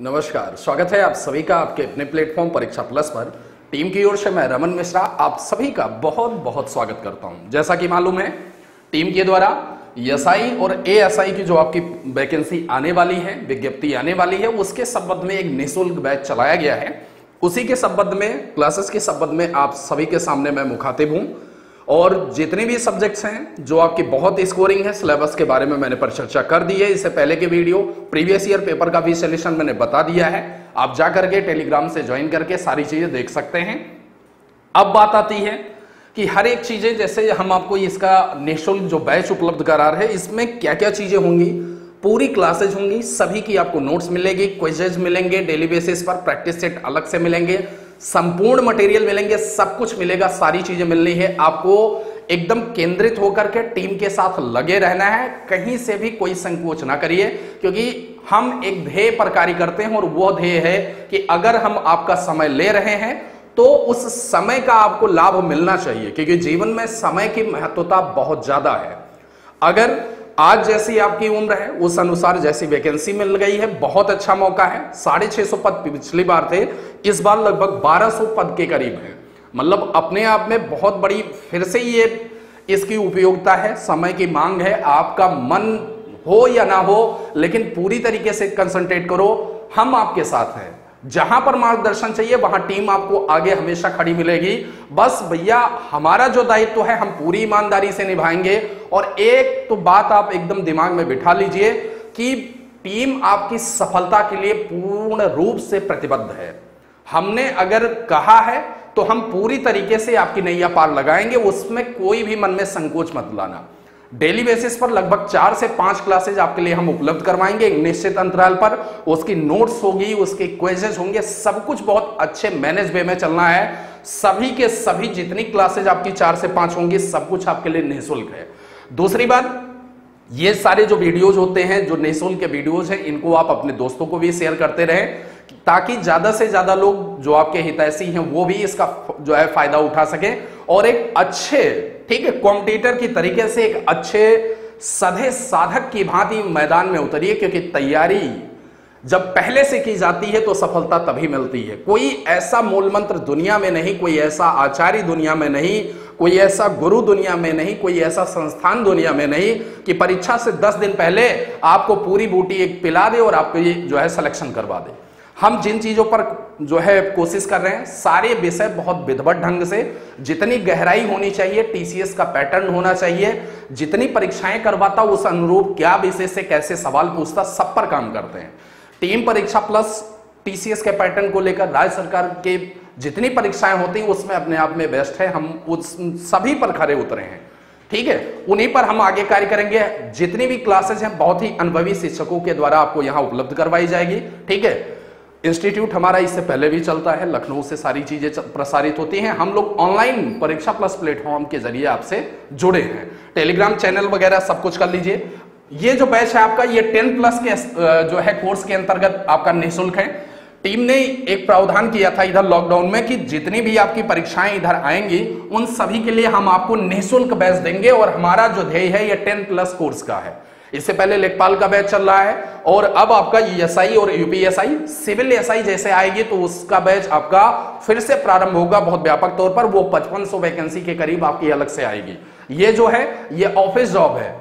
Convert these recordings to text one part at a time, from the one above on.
नमस्कार, स्वागत है आप सभी का आपके अपने प्लेटफॉर्म परीक्षा प्लस पर। टीम की ओर से मैं रमन मिश्रा आप सभी का बहुत बहुत स्वागत करता हूँ। जैसा कि मालूम है, टीम के द्वारा एसआई और एएसआई की जो आपकी वैकेंसी आने वाली है, विज्ञप्ति आने वाली है, उसके संबंध में एक निःशुल्क बैच चलाया गया है। उसी के संबंध में, क्लासेस के संबंध में आप सभी के सामने मैं मुखातिब हूँ। और जितने भी सब्जेक्ट्स हैं, जो आपकी बहुत स्कोरिंग है सिलेबस के बारे में मैंने पर चर्चा कर दी है। इससे पहले के वीडियो प्रीवियस ईयर पेपर का भी सोल्यूशन मैंने बता दिया है। आप जा करके टेलीग्राम से ज्वाइन करके सारी चीज़ें देख सकते हैं। अब बात आती है कि हर एक चीज़ें, जैसे हम आपको इसका निःशुल्क जो बैच उपलब्ध करा रहे हैं, इसमें क्या क्या चीज़ें होंगी? पूरी क्लासेज होंगी, सभी की आपको नोट्स मिलेगी क्वेजेज मिलेंगे डेली बेसिस पर प्रैक्टिस सेट अलग से मिलेंगे। संपूर्ण मटेरियल मिलेंगे, सब कुछ मिलेगा, सारी चीज़ें मिलनी है। आपको एकदम केंद्रित होकर के टीम के साथ लगे रहना है। कहीं से भी कोई संकोच ना करिए, क्योंकि हम एक ध्येय पर कार्य करते हैं और वो ध्येय है कि अगर हम आपका समय ले रहे हैं तो उस समय का आपको लाभ मिलना चाहिए, क्योंकि जीवन में समय की महत्वता बहुत ज़्यादा है। अगर आज जैसी आपकी उम्र है, उस अनुसार जैसी वैकेंसी मिल गई है। बहुत अच्छा मौका है। साढ़े छह सौ पद पिछली बार थे। इस बार लगभग 1200 पद के करीब है। मतलब अपने आप में बहुत बड़ी, फिर से ये इसकी उपयोगिता है। समय की मांग है। आपका मन हो या ना हो, लेकिन पूरी तरीके से कंसंट्रेट करो। हम आपके साथ हैं। जहाँ पर मार्गदर्शन चाहिए, वहाँ टीम आपको आगे हमेशा खड़ी मिलेगी। बस भैया, हमारा जो दायित्व तो है, हम पूरी ईमानदारी से निभाएँगे। और एक तो बात आप एकदम दिमाग में बिठा लीजिए कि टीम आपकी सफलता के लिए पूर्ण रूप से प्रतिबद्ध है। हमने अगर कहा है तो हम पूरी तरीके से आपकी नैया पार लगाएँगे। उसमें कोई भी मन में संकोच मत लाना। डेली बेसिस पर लगभग चार से पाँच क्लासेज आपके लिए हम उपलब्ध करवाएँगे निश्चित अंतराल पर। उसकी नोट्स होगी, उसके क्वेजेस होंगे, सब कुछ बहुत अच्छे मैनेज वे में चलना है। सभी के सभी जितनी क्लासेज आपकी चार से पाँच होंगी, सब कुछ आपके लिए निःशुल्क है। दूसरी बात, ये सारे जो वीडियोज़ होते हैं, जो निःशुल्क के वीडियोज़ हैं, इनको आप अपने दोस्तों को भी शेयर करते रहें, ताकि ज़्यादा से ज़्यादा लोग जो आपके हितैषी हैं, वो भी इसका जो है फ़ायदा उठा सके। और एक अच्छे, ठीक है कॉम्पिटिटर की तरीके से एक अच्छे सधे साधक की भांति मैदान में उतरिए, क्योंकि तैयारी जब पहले से की जाती है तो सफलता तभी मिलती है। कोई ऐसा मूल मंत्र दुनिया में नहीं, कोई ऐसा आचार्य दुनिया में नहीं, कोई ऐसा गुरु दुनिया में नहीं, कोई ऐसा संस्थान दुनिया में नहीं कि परीक्षा से दस दिन पहले आपको पूरी बूटी एक पिला दे और आपको ये जो है सिलेक्शन करवा दे। हम जिन चीज़ों पर जो है कोशिश कर रहे हैं, सारे विषय बहुत विधवत ढंग से, जितनी गहराई होनी चाहिए टीसीएस का पैटर्न होना चाहिए, जितनी परीक्षाएँ करवाता उस अनुरूप क्या विषय से, कैसे सवाल पूछता, सब पर काम करते हैं। टीम परीक्षा प्लस टीसीएस के पैटर्न को लेकर राज्य सरकार के जितनी परीक्षाएँ होती हैं, उसमें अपने आप में बेस्ट है, हम उस सभी पर खड़े उतरे हैं। ठीक है? उन्हीं पर हम आगे कार्य करेंगे। जितनी भी क्लासेस हैं, बहुत ही अनुभवी शिक्षकों के द्वारा आपको यहाँ उपलब्ध करवाई जाएगी। ठीक है? इंस्टीट्यूट हमारा इससे पहले भी चलता है, लखनऊ से सारी चीज़ें प्रसारित होती हैं। हम लोग ऑनलाइन परीक्षा प्लस प्लेटफॉर्म के ज़रिए आपसे जुड़े हैं। टेलीग्राम चैनल वगैरह सब कुछ कर लीजिए। ये जो बैच है आपका, ये टेन प्लस के जो है कोर्स के अंतर्गत आपका निःशुल्क है। टीम ने एक प्रावधान किया था इधर लॉकडाउन में कि जितनी भी आपकी परीक्षाएँ इधर आएँगी, उन सभी के लिए हम आपको निःशुल्क बैच देंगे और हमारा जो ध्येय है, ये टेन प्लस कोर्स का है। इससे पहले लेखपाल का बैच चल रहा है और अब आपका ईएसआई और यूपीएसआई सिविल एसआई जैसे आएगी तो उसका बैच आपका फिर से प्रारंभ होगा बहुत व्यापक तौर पर। वो पचपन वैकेंसी के करीब आपकी अलग से आएगी। ये जो है, ये ऑफ़िस जॉब है।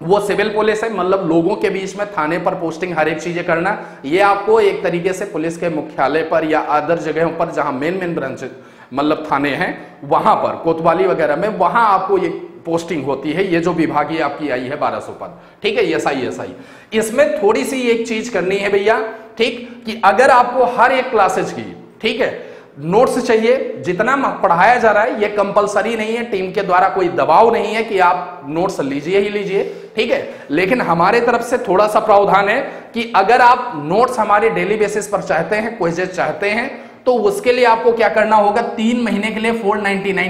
वो सिविल पुलिस है मतलब लोगों के बीच में थाने पर पोस्टिंग हर एक चीज़ें करना। ये आपको एक तरीके से पुलिस के मुख्यालय पर या अदर जगहों पर, जहाँ मेन मेन ब्रांच मतलब थाने हैं, वहाँ पर, कोतवाली वगैरह में, वहाँ आपको ये पोस्टिंग होती है, ये जो विभागीय आपकी आई है 1200 पद। ठीक है एस आई एस आई इसमें थोड़ी सी एक चीज़ करनी है भैया, ठीक, कि अगर आपको हर एक क्लासेज की, ठीक है नोट्स चाहिए, जितना पढ़ाया जा रहा है, ये कंपलसरी नहीं है टीम के द्वारा कोई दबाव नहीं है कि आप नोट्स लीजिए ही लीजिए, ठीक है। लेकिन हमारे तरफ़ से थोड़ा सा प्रावधान है कि अगर आप नोट्स हमारे डेली बेसिस पर चाहते हैं क्वेजेस चाहते हैं तो उसके लिए आपको क्या करना होगा, तीन महीने के लिए फोर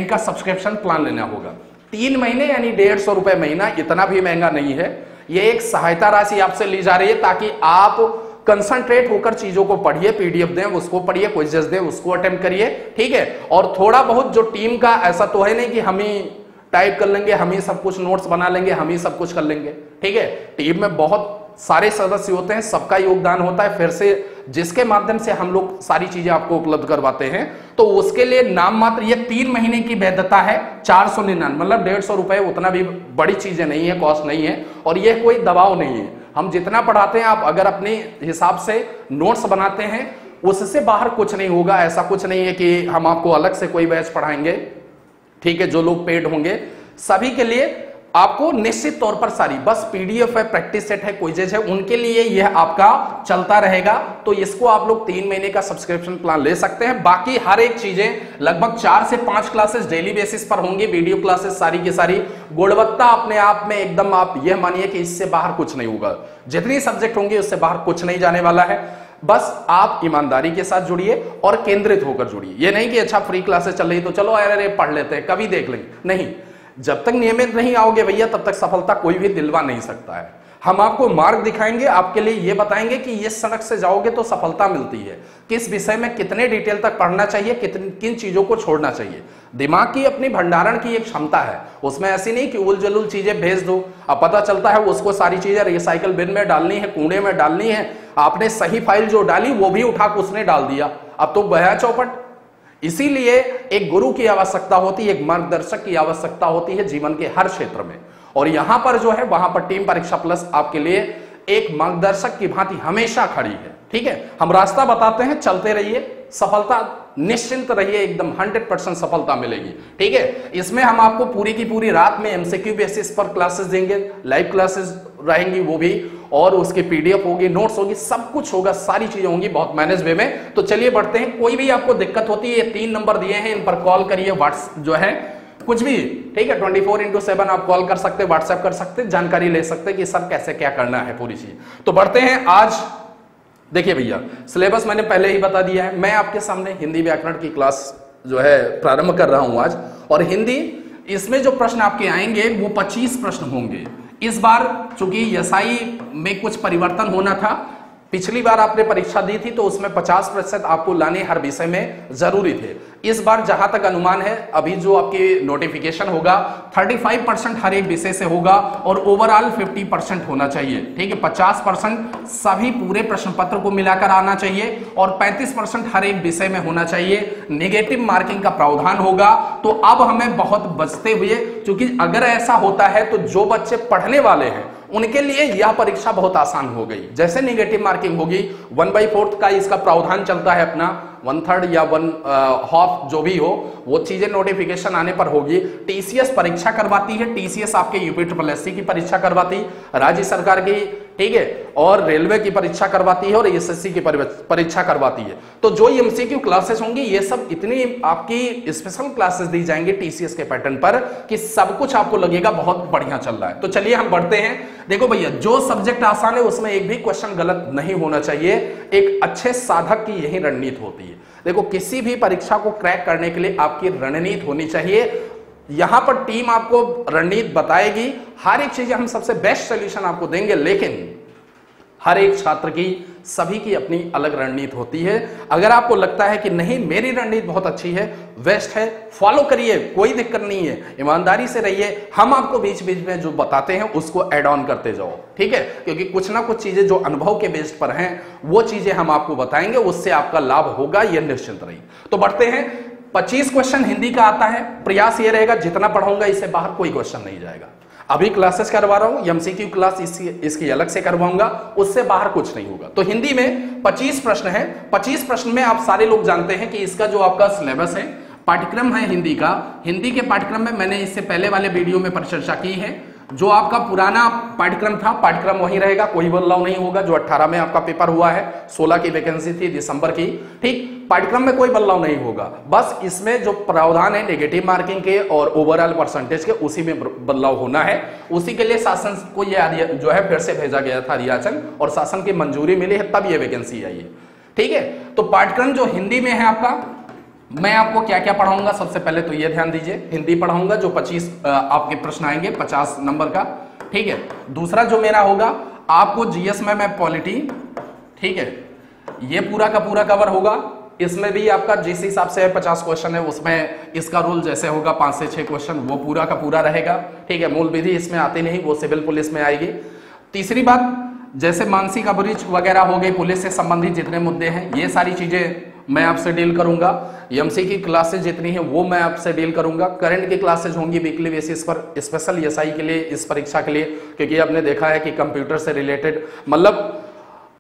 का सब्सक्रिप्शन प्लान लेना होगा। तीन महीने यानी डेढ़ सौ रुपए महीना इतना भी महँगा नहीं है। ये एक सहायता राशि आपसे ली जा रही है ताकि आप कंसंट्रेट होकर चीज़ों को पढ़िए पीडीएफ दें, उसको पढ़िए क्वेश्चन दें, उसको अटेम्प्ट करिए, ठीक है? और थोड़ा बहुत जो टीम का ऐसा तो है नहीं कि हम ही टाइप कर लेंगे, हम ही सब कुछ नोट्स बना लेंगे, हम ही सब कुछ कर लेंगे, ठीक है? टीम में बहुत सारे सदस्य होते हैं, सबका योगदान होता है, फिर से जिसके माध्यम से हम लोग सारी चीज़ें आपको उपलब्ध करवाते हैं। तो उसके लिए नाम मात्र ये तीन महीने की वैधता है, चार सौ निन्यानवे मतलब डेढ़ सौ रुपए उतना भी बड़ी चीज़ें नहीं है कॉस्ट नहीं है, और ये कोई दबाव नहीं है। हम जितना पढ़ाते हैं, आप अगर अपने हिसाब से नोट्स बनाते हैं, उससे बाहर कुछ नहीं होगा, ऐसा कुछ नहीं है कि हम आपको अलग से कोई बैच पढ़ाएँगे। ठीक है, जो लोग पेड होंगे। सभी के लिए आपको निश्चित तौर पर सारी, बस पीडीएफ है, प्रैक्टिस सेट है, क्विजेज है, उनके लिए यह आपका चलता रहेगा। तो इसको आप लोग तीन महीने का सब्सक्रिप्शन प्लान ले सकते हैं। बाकी हर एक चीज़ें लगभग चार से पाँच क्लासेस डेली बेसिस पर होंगी। वीडियो क्लासेस सारी की सारी। गुणवत्ता अपने आप में एकदम आप यह मानिए कि इससे बाहर कुछ नहीं होगा। जितनी सब्जेक्ट होंगे, उससे बाहर कुछ नहीं जाने वाला है। बस आप ईमानदारी के साथ जुड़िए और केंद्रित होकर जुड़िए। ये नहीं कि अच्छा फ्री क्लासेस चल रही तो चलो अरे पढ़ लेते हैं कभी देख लेंगे। नहीं। जब तक नियमित नहीं आओगे भैया, तब तक सफलता कोई भी दिलवा नहीं सकता है। हम आपको मार्ग दिखाएँगे, आपके लिए ये बताएँगे कि इस सड़क से जाओगे तो सफलता मिलती है। किस विषय में कितने डिटेल तक पढ़ना चाहिए, कितन, किन चीज़ों को छोड़ना चाहिए? दिमाग की अपनी भंडारण की एक क्षमता है। उसमें ऐसी नहीं कि उल चीज़ें भेज दो। अब पता चलता है उसको सारी चीज़ें रिसाइकल बिन में डालनी है, कूड़े में डालनी है। आपने सही फ़ाइल जो डाली, वो भी उठाकर उसने डाल दिया। अब तो बया चौपट। इसीलिए एक गुरु की आवश्यकता होती है एक मार्गदर्शक की आवश्यकता होती है जीवन के हर क्षेत्र में। और यहाँ पर जो है, वहाँ पर टीम परीक्षा प्लस आपके लिए एक मार्गदर्शक की भांति हमेशा खड़ी है। ठीक है? हम रास्ता बताते हैं, चलते रहिए। सफलता निश्चिंत रहिए, एकदम 100 परसेंट सफलता मिलेगी। ठीक है? इसमें हम आपको पूरी की पूरी रात में एमसीक्यू बेसिस पर क्लासेस देंगे लाइव क्लासेस रहेंगी वो भी, और उसकी पीडीएफ होगी नोट्स होगी, सब कुछ होगा, सारी चीज़ें होंगी बहुत मैनेज वे में। तो चलिए बढ़ते हैं। कोई भी आपको दिक्कत होती है तीन नंबर दिए हैं, इन पर कॉल करिए व्हाट्स जो है, कुछ भी। ठीक है? ट्वेंटी फोर इंटू सेवन आप कॉल कर सकते व्हाट्सएप कर सकते, जानकारी ले सकते कि सर कैसे क्या करना है पूरी चीज़। तो बढ़ते हैं आज देखिए भैया सिलेबस मैंने पहले ही बता दिया है। मैं आपके सामने हिंदी व्याकरण की क्लास जो है प्रारंभ कर रहा हूँ आज। और हिंदी, इसमें जो प्रश्न आपके आएँगे, वो 25 प्रश्न होंगे। इस बार चूँकि यसाई में कुछ परिवर्तन होना था पिछली बार आपने परीक्षा दी थी तो उसमें 50 प्रतिशत आपको लाने हर विषय में ज़रूरी थे। इस बार जहाँ तक अनुमान है, अभी जो आपके नोटिफिकेशन होगा 35 परसेंट हर एक विषय से होगा और ओवरऑल 50 परसेंट होना चाहिए। ठीक है 50 परसेंट सभी पूरे प्रश्न पत्र को मिलाकर आना चाहिए और 35 परसेंट हर एक विषय में होना चाहिए। निगेटिव मार्किंग का प्रावधान होगा। तो अब हमें बहुत बचते हुए, क्योंकि अगर ऐसा होता है तो जो बच्चे पढ़ने वाले हैं उनके लिए यह परीक्षा बहुत आसान हो गई। जैसे निगेटिव मार्किंग होगी वन बाई फोर्थ का इसका प्रावधान चलता है अपना वन थर्ड या वन हाफ़ जो भी हो, वो चीज़ें नोटिफिकेशन आने पर होगी। टीसीएस परीक्षा करवाती है टीसीएस आपके यूपी ट्रिपल एस की परीक्षा करवाती। राज्य सरकार की ठीक है? और रेलवे की परीक्षा करवाती है और एसएससी की परीक्षा करवाती है। तो जो एमसीक्यू क्लासेस होंगी, ये सब इतनी आपकी स्पेशल क्लासेस दी जाएँगी टीसीएस के पैटर्न पर कि सब कुछ आपको लगेगा बहुत बढ़िया चल रहा है। तो चलिए हम बढ़ते हैं। देखो भैया, जो सब्जेक्ट आसान है, उसमें एक भी क्वेश्चन गलत नहीं होना चाहिए। एक अच्छे साधक की यही रणनीति होती है। देखो, किसी भी परीक्षा को क्रैक करने के लिए आपकी रणनीति होनी चाहिए। यहाँ पर टीम आपको रणनीति बताएगी। हर एक चीज़ हम सबसे बेस्ट सोल्यूशन आपको देंगे, लेकिन हर एक छात्र की, सभी की अपनी अलग रणनीति होती है। अगर आपको लगता है कि नहीं, मेरी रणनीति बहुत अच्छी है बेस्ट है फॉलो करिए, कोई दिक्कत नहीं है। ईमानदारी से रहिए। हम आपको बीच बीच में जो बताते हैं, उसको एड ऑन करते जाओ। ठीक है? क्योंकि कुछ ना कुछ चीज़ें जो अनुभव के बेस्ड पर हैं, वो चीज़ें हम आपको बताएँगे, उससे आपका लाभ होगा, यह निश्चिंत रही तो बढ़ते हैं। 25 क्वेश्चन हिंदी का आता है। प्रयास ये रहेगा, जितना पढ़ाऊँगा, इससे बाहर कोई क्वेश्चन नहीं जाएगा। अभी क्लासेस करवा रहा हूँ एमसीक्यू क्लास इसकी इसकी अलग से करवाऊँगा, उससे बाहर कुछ नहीं होगा। तो हिंदी में 25 प्रश्न है। 25 प्रश्न में आप सारे लोग जानते हैं कि इसका जो आपका सिलेबस है, पाठ्यक्रम है हिंदी का। हिंदी के पाठ्यक्रम में मैंने इससे पहले वाले वीडियो में परिचर्चा की है। जो आपका पुराना पाठ्यक्रम था, पाठ्यक्रम वही रहेगा, कोई बदलाव नहीं होगा, जो 18 में आपका पेपर हुआ है 16 की वैकेंसी थी, दिसंबर की, ठीक? पाठ्यक्रम में कोई बदलाव नहीं होगा। बस इसमें जो प्रावधान है नेगेटिव मार्किंग के और ओवरऑल परसेंटेज के, उसी में बदलाव होना है। उसी के लिए शासन को ये जो है, फिर से भेजा गया था रियाचन और शासन की मंजूरी मिली है, तब ये वैकेंसी आई है। ठीक है? तो पाठ्यक्रम जो हिंदी में है आपका मैं आपको क्या क्या पढ़ाऊँगा? सबसे पहले तो ये ध्यान दीजिए। हिंदी पढ़ाऊँगा, जो 25 आपके प्रश्न आएँगे 50 नंबर का। ठीक है? दूसरा जो मेरा होगा, आपको जीएस में मैं पॉलिटी, ठीक है? ये पूरा का पूरा कवर होगा। इसमें भी आपका जिस हिसाब से पचास क्वेश्चन है, उसमें इसका रूल जैसे होगा, पाँच से छह क्वेश्चन वो पूरा का पूरा रहेगा। ठीक है? मूल विधि इसमें आती नहीं, वो सिविल पुलिस में आएगी। तीसरी बात, जैसे मानसिक अभिरुचि वगैरह हो गई, पुलिस से संबंधित जितने मुद्दे हैं, ये सारी चीज़ें मैं आपसे डील करूँगा। एमसी की क्लासेज जितनी है, वो मैं आपसे डील करूँगा। करंट की क्लासेज होंगी वीकली बेसिस पर स्पेशल एसआई के लिए, इस परीक्षा के लिए, क्योंकि आपने देखा है कि कंप्यूटर से रिलेटेड मतलब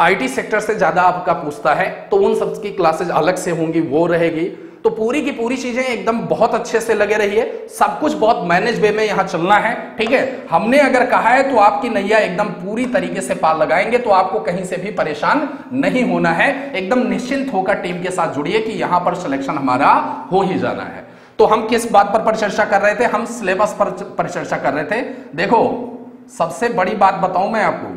आईटी सेक्टर से ज़्यादा आपका पूछता है तो उन सब की क्लासेज अलग से होंगी, वो रहेगी। तो पूरी की पूरी चीज़ें एकदम बहुत अच्छे से लगे रही है सब कुछ बहुत मैनेज वे में यहाँ चलना है, ठीक है? हमने अगर कहा है तो आपकी नैया एकदम पूरी तरीके से पार लगाएँगे तो आपको कहीं से भी परेशान नहीं होना है। एकदम निश्चिंत होकर टीम के साथ जुड़िए कि यहाँ पर सिलेक्शन हमारा हो ही जाना है। तो हम किस बात पर चर्चा कर रहे थे? हम सिलेबस पर परिचर्चा कर रहे थे। देखो, सबसे बड़ी बात बताऊँ मैं आपको।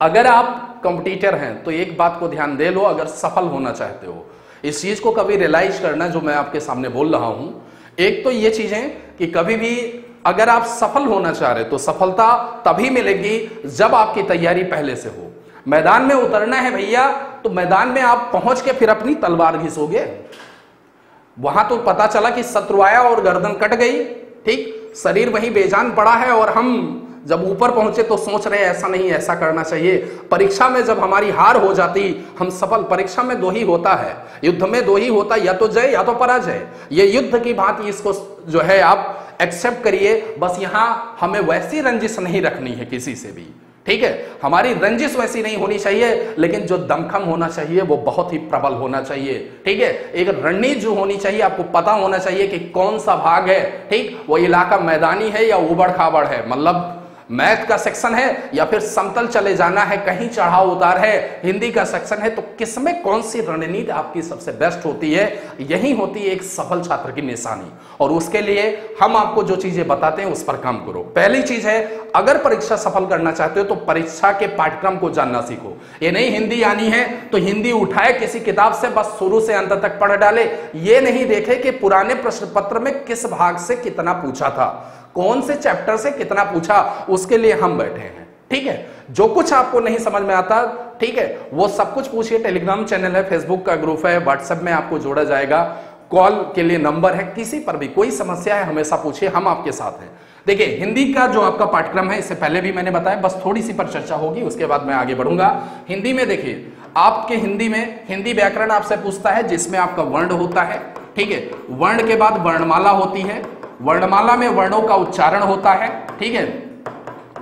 अगर आप कंपटीटर हैं तो एक बात को ध्यान दे लो, अगर सफल होना चाहते हो। इस चीज़ को कभी रियलाइज़ करना जो मैं आपके सामने बोल रहा हूँ। एक तो ये चीज़ें कि कभी भी अगर आप सफल होना चाह रहे तो सफलता तभी मिलेगी जब आपकी तैयारी पहले से हो। मैदान में उतरना है भैया तो मैदान में आप पहुँच के फिर अपनी तलवार घिसोगे। वहाँ तो पता चला कि शत्रु आया और गर्दन कट गई, ठीक? शरीर वहीं बेजान पड़ा है और हम जब ऊपर पहुँचे तो सोच रहे ऐसा नहीं ऐसा करना चाहिए। परीक्षा में जब हमारी हार हो जाती, हम सफल, परीक्षा में दो ही होता है। युद्ध में दो ही होता, या तो जय या तो पराजय। ये युद्ध की बात इसको जो है, आप एक्सेप्ट करिए। बस यहाँ हमें वैसी रंजिश नहीं रखनी है किसी से भी। ठीक है? हमारी रंजिश वैसी नहीं होनी चाहिए, लेकिन जो दमखम होना चाहिए, वो बहुत ही प्रबल होना चाहिए। ठीक है? एक रणनीति जो होनी चाहिए, आपको पता होना चाहिए कि कौन सा भाग है। ठीक? वो इलाका मैदानी है या उबड़ खाबड़ है? मतलब मैथ का सेक्शन है या फिर समतल चले जाना है, कहीं चढ़ाव उतार है, हिंदी का सेक्शन है तो किसमें कौन सी रणनीति आपकी सबसे बेस्ट होती है? यही होती है एक सफल छात्र की निशानी और उसके लिए हम आपको जो चीज़ें बताते हैं उस पर काम करो। पहली चीज़ है, अगर परीक्षा सफल करना चाहते हो तो परीक्षा के पाठ्यक्रम को जानना सीखो। ये नहीं हिंदी आनी है तो हिंदी उठाए, किसी किताब से बस शुरू से अंत तक पढ़ डाले। ये नहीं देखे कि पुराने प्रश्न पत्र में किस भाग से कितना पूछा था। कौन से चैप्टर से कितना पूछा, उसके लिए हम बैठे हैं। ठीक है? जो कुछ आपको नहीं समझ में आता, ठीक है, वो सब कुछ पूछिए। टेलीग्राम चैनल है फेसबुक का ग्रुप है व्हाट्सएप में आपको जोड़ा जाएगा। कॉल के लिए नंबर है, किसी पर भी कोई समस्या है, हमेशा पूछिए, हम आपके साथ हैं। देखिए, हिंदी का जो आपका पाठ्यक्रम है, इससे पहले भी मैंने बताया, बस थोड़ी सी पर चर्चा होगी, उसके बाद मैं आगे बढ़ूँगा। हिंदी में देखिए, आपके हिंदी में हिंदी व्याकरण आपसे पूछता है, जिसमें आपका वर्ण होता है, ठीक है? वर्ण के बाद वर्णमाला होती है वर्णमाला में वर्णों का उच्चारण होता है, ठीक है?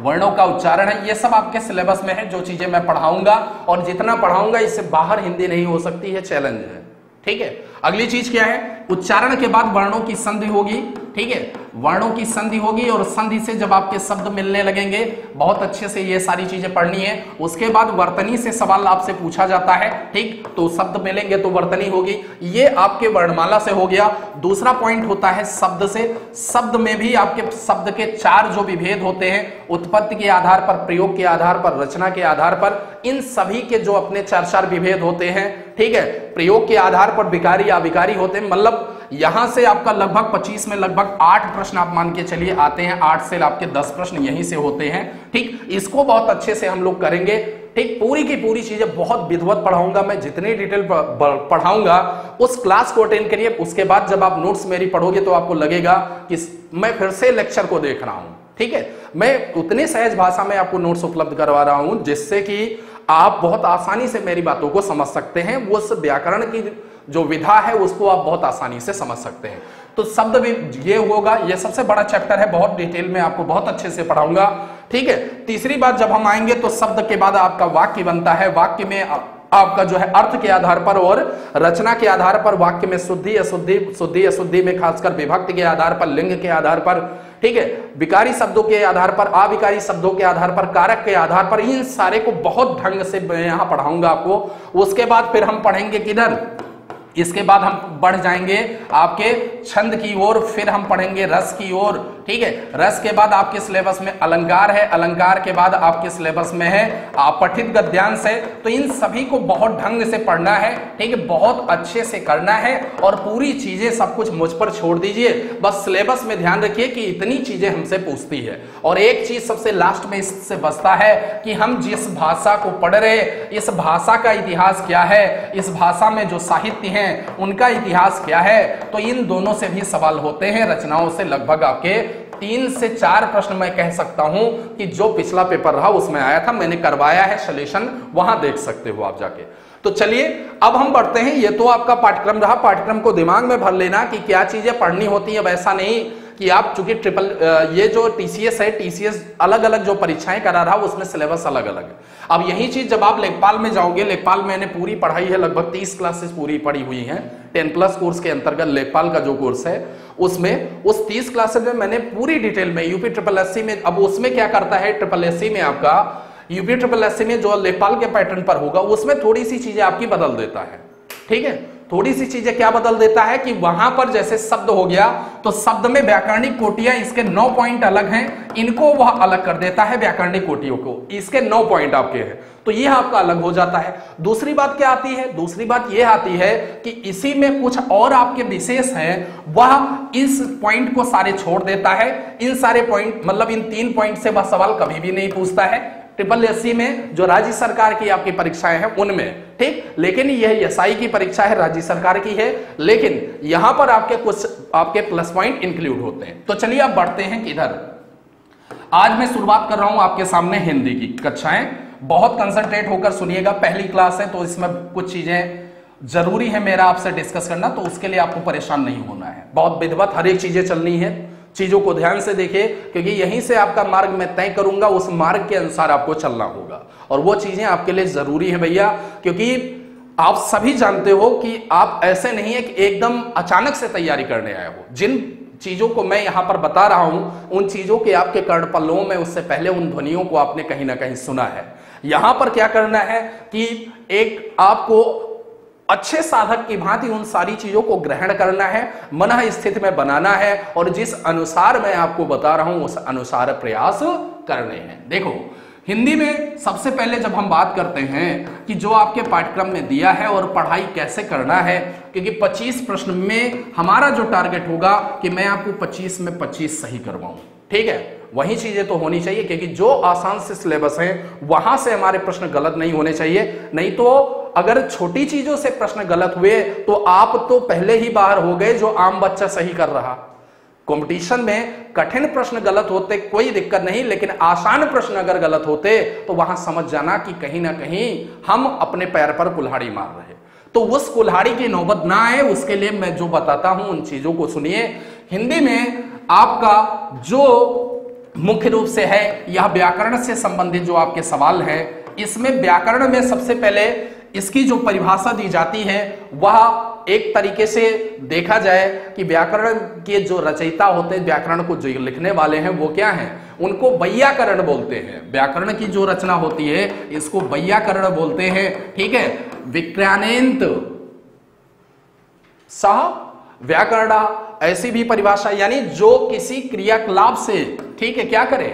वर्णों का उच्चारण है, ये सब आपके सिलेबस में है, जो चीज़ें मैं पढ़ाऊँगा, और जितना पढ़ाऊँगा, इससे बाहर हिंदी नहीं हो सकती है, चैलेंज है, ठीक है? अगली चीज़ क्या है? उच्चारण के बाद वर्णों की संधि होगी, ठीक है? वर्णों की संधि होगी और संधि से जब आपके शब्द मिलने लगेंगे, बहुत अच्छे से ये सारी चीज़ें पढ़नी है। उसके बाद वर्तनी से सवाल आपसे पूछा जाता है, ठीक? तो शब्द मिलेंगे तो वर्तनी होगी। ये आपके वर्णमाला से हो गया। दूसरा पॉइंट होता है शब्द से। शब्द में भी आपके शब्द के चार जो विभेद होते हैं, उत्पत्ति के आधार पर, प्रयोग के आधार पर, रचना के आधार पर, इन सभी के जो अपने चार चार विभेद होते हैं, ठीक है? प्रयोग के आधार पर विकारी अविकारी होते हैं। मतलब यहाँ से आपका लगभग 25 में लगभग आठ प्रश्न आप मान के चलिए, आते हैं, आठ से आपके 10 प्रश्न यहीं से होते हैं। ठीक, इसको बहुत अच्छे से हम लोग करेंगे। ठीक, पूरी की पूरी चीज़ें बहुत विधवत पढ़ाऊँगा मैं, जितनी डिटेल पढ़ाऊँगा, उस क्लास को अटेंड करिए। उसके बाद जब आप नोट्स मेरी पढ़ोगे तो आपको लगेगा कि मैं फिर से लेक्चर को देख रहा हूँ। ठीक है, मैं उतनी सहज भाषा में आपको नोट्स उपलब्ध करवा रहा हूँ, जिससे कि आप बहुत आसानी से मेरी बातों को समझ सकते हैं। उस व्याकरण की जो विधा है, उसको आप बहुत आसानी से समझ सकते हैं। तो शब्द भी ये होगा, ये सबसे बड़ा चैप्टर है, बहुत डिटेल में आपको बहुत अच्छे से पढ़ाऊँगा। ठीक है? तीसरी बात, जब हम आएँगे तो शब्द के बाद आपका वाक्य बनता है। वाक्य में आपका जो है अर्थ के आधार पर और रचना के आधार पर, वाक्य में शुद्धि, अशुद्धि शुद्धि, अशुद्धि में खासकर विभक्ति के आधार पर, लिंग के आधार पर। ठीक है? विकारी शब्दों के आधार पर, अविकारी शब्दों के आधार पर, कारक के आधार पर, इन सारे को बहुत ढंग से यहाँ पढ़ाऊँगा आपको। उसके बाद फिर हम पढ़ेंगे किधर? इसके बाद हम बढ़ जाएँगे आपके छंद की ओर, फिर हम पढ़ेंगे रस की ओर। ठीक है? रस के बाद आपके सिलेबस में अलंकार है, अलंकार के बाद आपके सिलेबस में है पठित गद्यांश है। तो इन सभी को बहुत ढंग से पढ़ना है, ठीक है? बहुत अच्छे से करना है और पूरी चीज़ें सब कुछ मुझ पर छोड़ दीजिए। बस सिलेबस में ध्यान रखिए कि इतनी चीज़ें हमसे पूछती है। और एक चीज़ सबसे लास्ट में इससे बचता है कि हम जिस भाषा को पढ़ रहे इस भाषा का इतिहास क्या है, इस भाषा में जो साहित्य है हैं, उनका इतिहास क्या है? तो इन दोनों से भी सवाल होते हैं, रचनाओं से लगभग आपके तीन से चार प्रश्न मैं कह सकता हूँ कि जो पिछला पेपर रहा उसमें आया था, मैंने करवाया है सोल्यूशन वहाँ देख सकते हो आप जाके। तो चलिए, अब हम बढ़ते हैं। ये तो आपका पाठ्यक्रम रहा, पाठ्यक्रम को दिमाग में भर लेना कि क्या चीज़ें पढ़नी होती है वैसा नहीं कि आप चूँकि ट्रिपल ये जो टीसीएस है टीसीएस अलग अलग जो परीक्षाएँ करा रहा, उसमें सिलेबस अलग अलग है। अब यही चीज़ जब आप लेखपाल में जाओगे, लेखपाल मैंने पूरी पढ़ाई है, लगभग तीस क्लासेस पूरी पढ़ी हुई है टेन प्लस कोर्स के अंतर्गत लेखपाल का जो कोर्स है, उसमें उस तीस क्लासेस में मैंने पूरी डिटेल में यूपी ट्रिपल एस में, अब उसमें क्या करता है ट्रिपल एस में आपका, यूपी ट्रिपल एस में जो लेखपाल के पैटर्न पर होगा, उसमें थोड़ी सी चीज़ें आपकी बदल देता है। ठीक है? थोड़ी सी चीज़ें क्या बदल देता है कि वहाँ पर जैसे शब्द हो गया तो शब्द में व्याकरणिक कोटियाँ, इसके नौ पॉइंट अलग हैं, इनको वह अलग कर देता है व्याकरणिक कोटियों को। इसके नौ पॉइंट आपके हैं। तो यह आपका अलग हो जाता है। दूसरी बात क्या आती है? दूसरी बात यह आती है कि इसी में कुछ और आपके विशेष हैं। वह इस पॉइंट को सारे छोड़ देता है। इन सारे पॉइंट मतलब इन तीन पॉइंट से वह सवाल कभी भी नहीं पूछता है। ट्रिपल एस में जो राज्य सरकार की आपकी परीक्षाएँ हैं, उनमें, ठीक? लेकिन यह एसआई की परीक्षा है, राज्य सरकार की है। लेकिन यहाँ पर आपके कुछ, आपके प्लस पॉइंट इंक्लूड होते हैं। तो चलिए आप बढ़ते हैं किधर आज मैं शुरुआत कर रहा हूँ आपके सामने हिंदी की कक्षाएँ। बहुत कंसंट्रेट होकर सुनिएगा, पहली क्लास है तो इसमें कुछ चीज़ें ज़रूरी है मेरा आपसे डिस्कस करना तो उसके लिए आपको परेशान नहीं होना है। बहुत विधिवत हर एक चीज़ें चलनी है। चीज़ों को ध्यान से देखिए, क्योंकि यहीं से आपका मार्ग मैं तय करूँगा, उस मार्ग के अनुसार आपको चलना होगा। और वो चीज़ें आपके लिए ज़रूरी है भैया, क्योंकि आप सभी जानते हो कि आप ऐसे नहीं है कि एकदम अचानक से तैयारी करने आए हो। जिन चीज़ों को मैं यहाँ पर बता रहा हूँ, उन चीज़ों के आपके कर्ण पल्लों में उससे पहले उन ध्वनियों को आपने कहीं ना कहीं सुना है। यहाँ पर क्या करना है कि एक आपको अच्छे साधक की भांति उन सारी चीज़ों को ग्रहण करना है, मन स्थिति में बनाना है और जिस अनुसार मैं आपको बता रहा हूँ, उस अनुसार प्रयास करने हैं। देखो, हिंदी में सबसे पहले जब हम बात करते हैं कि जो आपके पाठ्यक्रम में दिया है और पढ़ाई कैसे करना है, क्योंकि 25 प्रश्न में हमारा जो टारगेट होगा कि मैं आपको 25 में 25 सही करवाऊं। ठीक है? वही चीज़ें तो होनी चाहिए, क्योंकि जो आसान से सिलेबस है, वहाँ से हमारे प्रश्न गलत नहीं होने चाहिए। नहीं तो अगर छोटी चीज़ों से प्रश्न गलत हुए तो आप तो पहले ही बाहर हो गए जो आम बच्चा सही कर रहा। कंपटीशन में कठिन प्रश्न गलत होते कोई दिक्कत नहीं, लेकिन आसान प्रश्न अगर गलत होते तो वहाँ समझ जाना कि कहीं ना कहीं हम अपने पैर पर कुल्हाड़ी मार रहे तो उस कुल्हाड़ी की नौबत ना आए, उसके लिए मैं जो बताता हूँ, उन चीज़ों को सुनिए। हिंदी में आपका जो मुख्य रूप से है यह व्याकरण से संबंधित जो आपके सवाल है। इसमें व्याकरण में सबसे पहले इसकी जो परिभाषा दी जाती है, वह एक तरीके से देखा जाए कि व्याकरण के जो रचयिता होते हैं, व्याकरण को जो लिखने वाले हैं, वो क्या हैं? उनको वैयाकरण बोलते हैं। व्याकरण की जो रचना होती है, इसको वैयाकरण बोलते हैं। ठीक है? विक्रानेंत सह व्याकरण ऐसी भी परिभाषा, यानी जो किसी क्रियाकलाप से, ठीक है, क्या करे?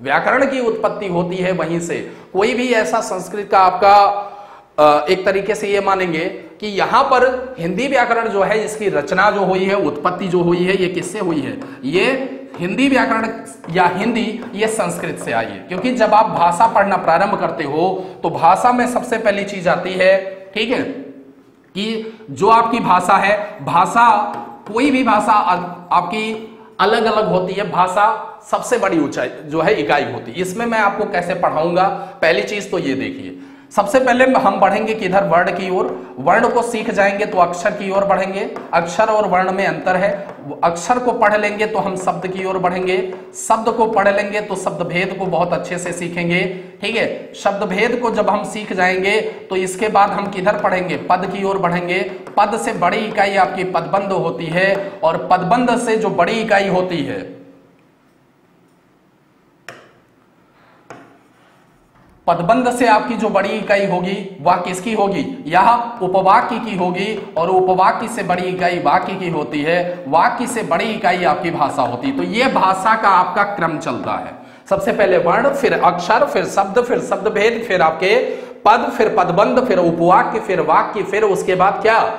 व्याकरण की उत्पत्ति होती है वहीं से। कोई भी ऐसा संस्कृत का आपका एक तरीके से ये मानेंगे कि यहाँ पर हिंदी व्याकरण जो है, इसकी रचना जो हुई है, उत्पत्ति जो हुई है, ये किससे हुई है? ये हिंदी व्याकरण या हिंदी, ये संस्कृत से आई है। क्योंकि जब आप भाषा पढ़ना प्रारंभ करते हो तो भाषा में सबसे पहली चीज़ आती है, ठीक है, कि जो आपकी भाषा है, भाषा कोई भी भाषा आपकी अलग अलग होती है, भाषा सबसे बड़ी ऊंचाई जो है इकाई होती है। इसमें मैं आपको कैसे पढ़ाऊँगा, पहली चीज़ तो ये देखिए सबसे पहले हम बढ़ेंगे किधर वर्ण की ओर। वर्ण को सीख जाएँगे तो अक्षर की ओर बढ़ेंगे। अक्षर और वर्ण में अंतर है। अक्षर को पढ़ लेंगे तो हम शब्द की ओर बढ़ेंगे। शब्द को पढ़ लेंगे तो शब्द भेद को बहुत अच्छे से सीखेंगे। ठीक है? शब्द भेद को जब हम सीख जाएँगे तो इसके बाद हम किधर पढ़ेंगे? पद की ओर बढ़ेंगे। पद से बड़ी इकाई आपकी पदबंध होती है और पदबंध से जो बड़ी इकाई होती है पदबंध से आपकी जो बड़ी इकाई होगी, वह किसकी होगी? यह उपवाक्य की होगी और उपवाक्य से बड़ी इकाई वाक्य की होती है। वाक्य से बड़ी इकाई आपकी भाषा होती। है तो यह भाषा का आपका क्रम चलता है। सबसे पहले वर्ण, फिर अक्षर, फिर शब्द फिर शब्द भेद फिर आपके पद, फिर पदबंध, फिर उपवाक्य, फिर वाक्य, फिर उसके बाद क्या?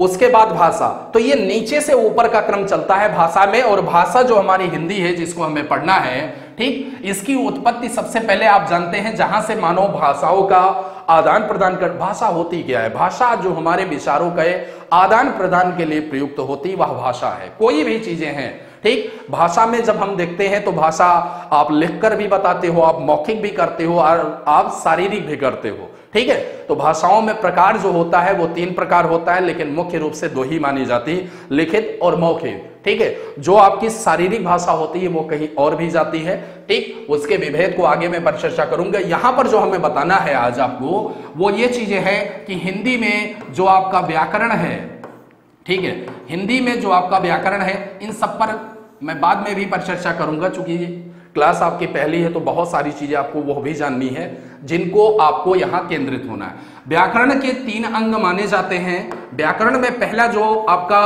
उसके बाद भाषा। तो ये नीचे से ऊपर का क्रम चलता है भाषा में और भाषा जो हमारी हिंदी है, जिसको हमें पढ़ना है ठीक? इसकी उत्पत्ति सबसे पहले आप जानते हैं जहाँ से मानव भाषाओं का आदान प्रदान कर, भाषा होती क्या है? भाषा जो हमारे विचारों के आदान प्रदान के लिए प्रयुक्त होती, वह भाषा है। कोई भी चीज़ें हैं ठीक? भाषा में जब हम देखते हैं तो भाषा आप लिखकर भी बताते हो, आप मौखिक भी करते हो और आप शारीरिक भी करते हो। ठीक है? तो भाषाओं में प्रकार जो होता है वो तीन प्रकार होता है, लेकिन मुख्य रूप से दो ही मानी जाती है, लिखित और मौखिक। ठीक है? जो आपकी शारीरिक भाषा होती है वो कहीं और भी जाती है। ठीक? उसके विभेद को आगे मैं पर चर्चा करूँगा। यहाँ पर जो हमें बताना है आज आपको, वो ये चीज़ें हैं कि हिंदी में जो आपका व्याकरण है, ठीक है? हिंदी में जो आपका व्याकरण है, इन सब पर मैं बाद में भी परिचर्चा करूँगा, चूँकि क्लास आपकी पहली है तो बहुत सारी चीज़ें आपको वो भी जाननी है, जिनको आपको यहाँ केंद्रित होना है। व्याकरण के तीन अंग माने जाते हैं। व्याकरण में पहला जो आपका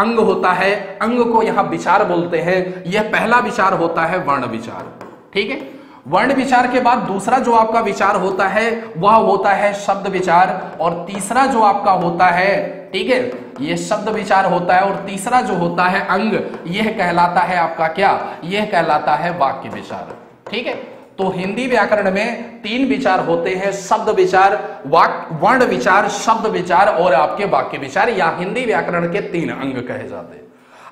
अंग होता है, अंग को यहाँ विचार बोलते हैं। यह पहला विचार होता है वर्ण विचार। ठीक है? वर्ण विचार के बाद दूसरा जो आपका विचार होता है, वह होता है शब्द विचार, और तीसरा जो आपका होता है ठीक है? यह शब्द विचार होता है और तीसरा जो होता है अंग, यह कहलाता है आपका क्या? यह कहलाता है वाक्य विचार। ठीक है? तो हिंदी व्याकरण में तीन विचार होते हैं, शब्द विचार, वाक, वर्ण विचार, शब्द विचार और आपके वाक्य विचार। या हिंदी व्याकरण के तीन अंग कहे जाते हैं।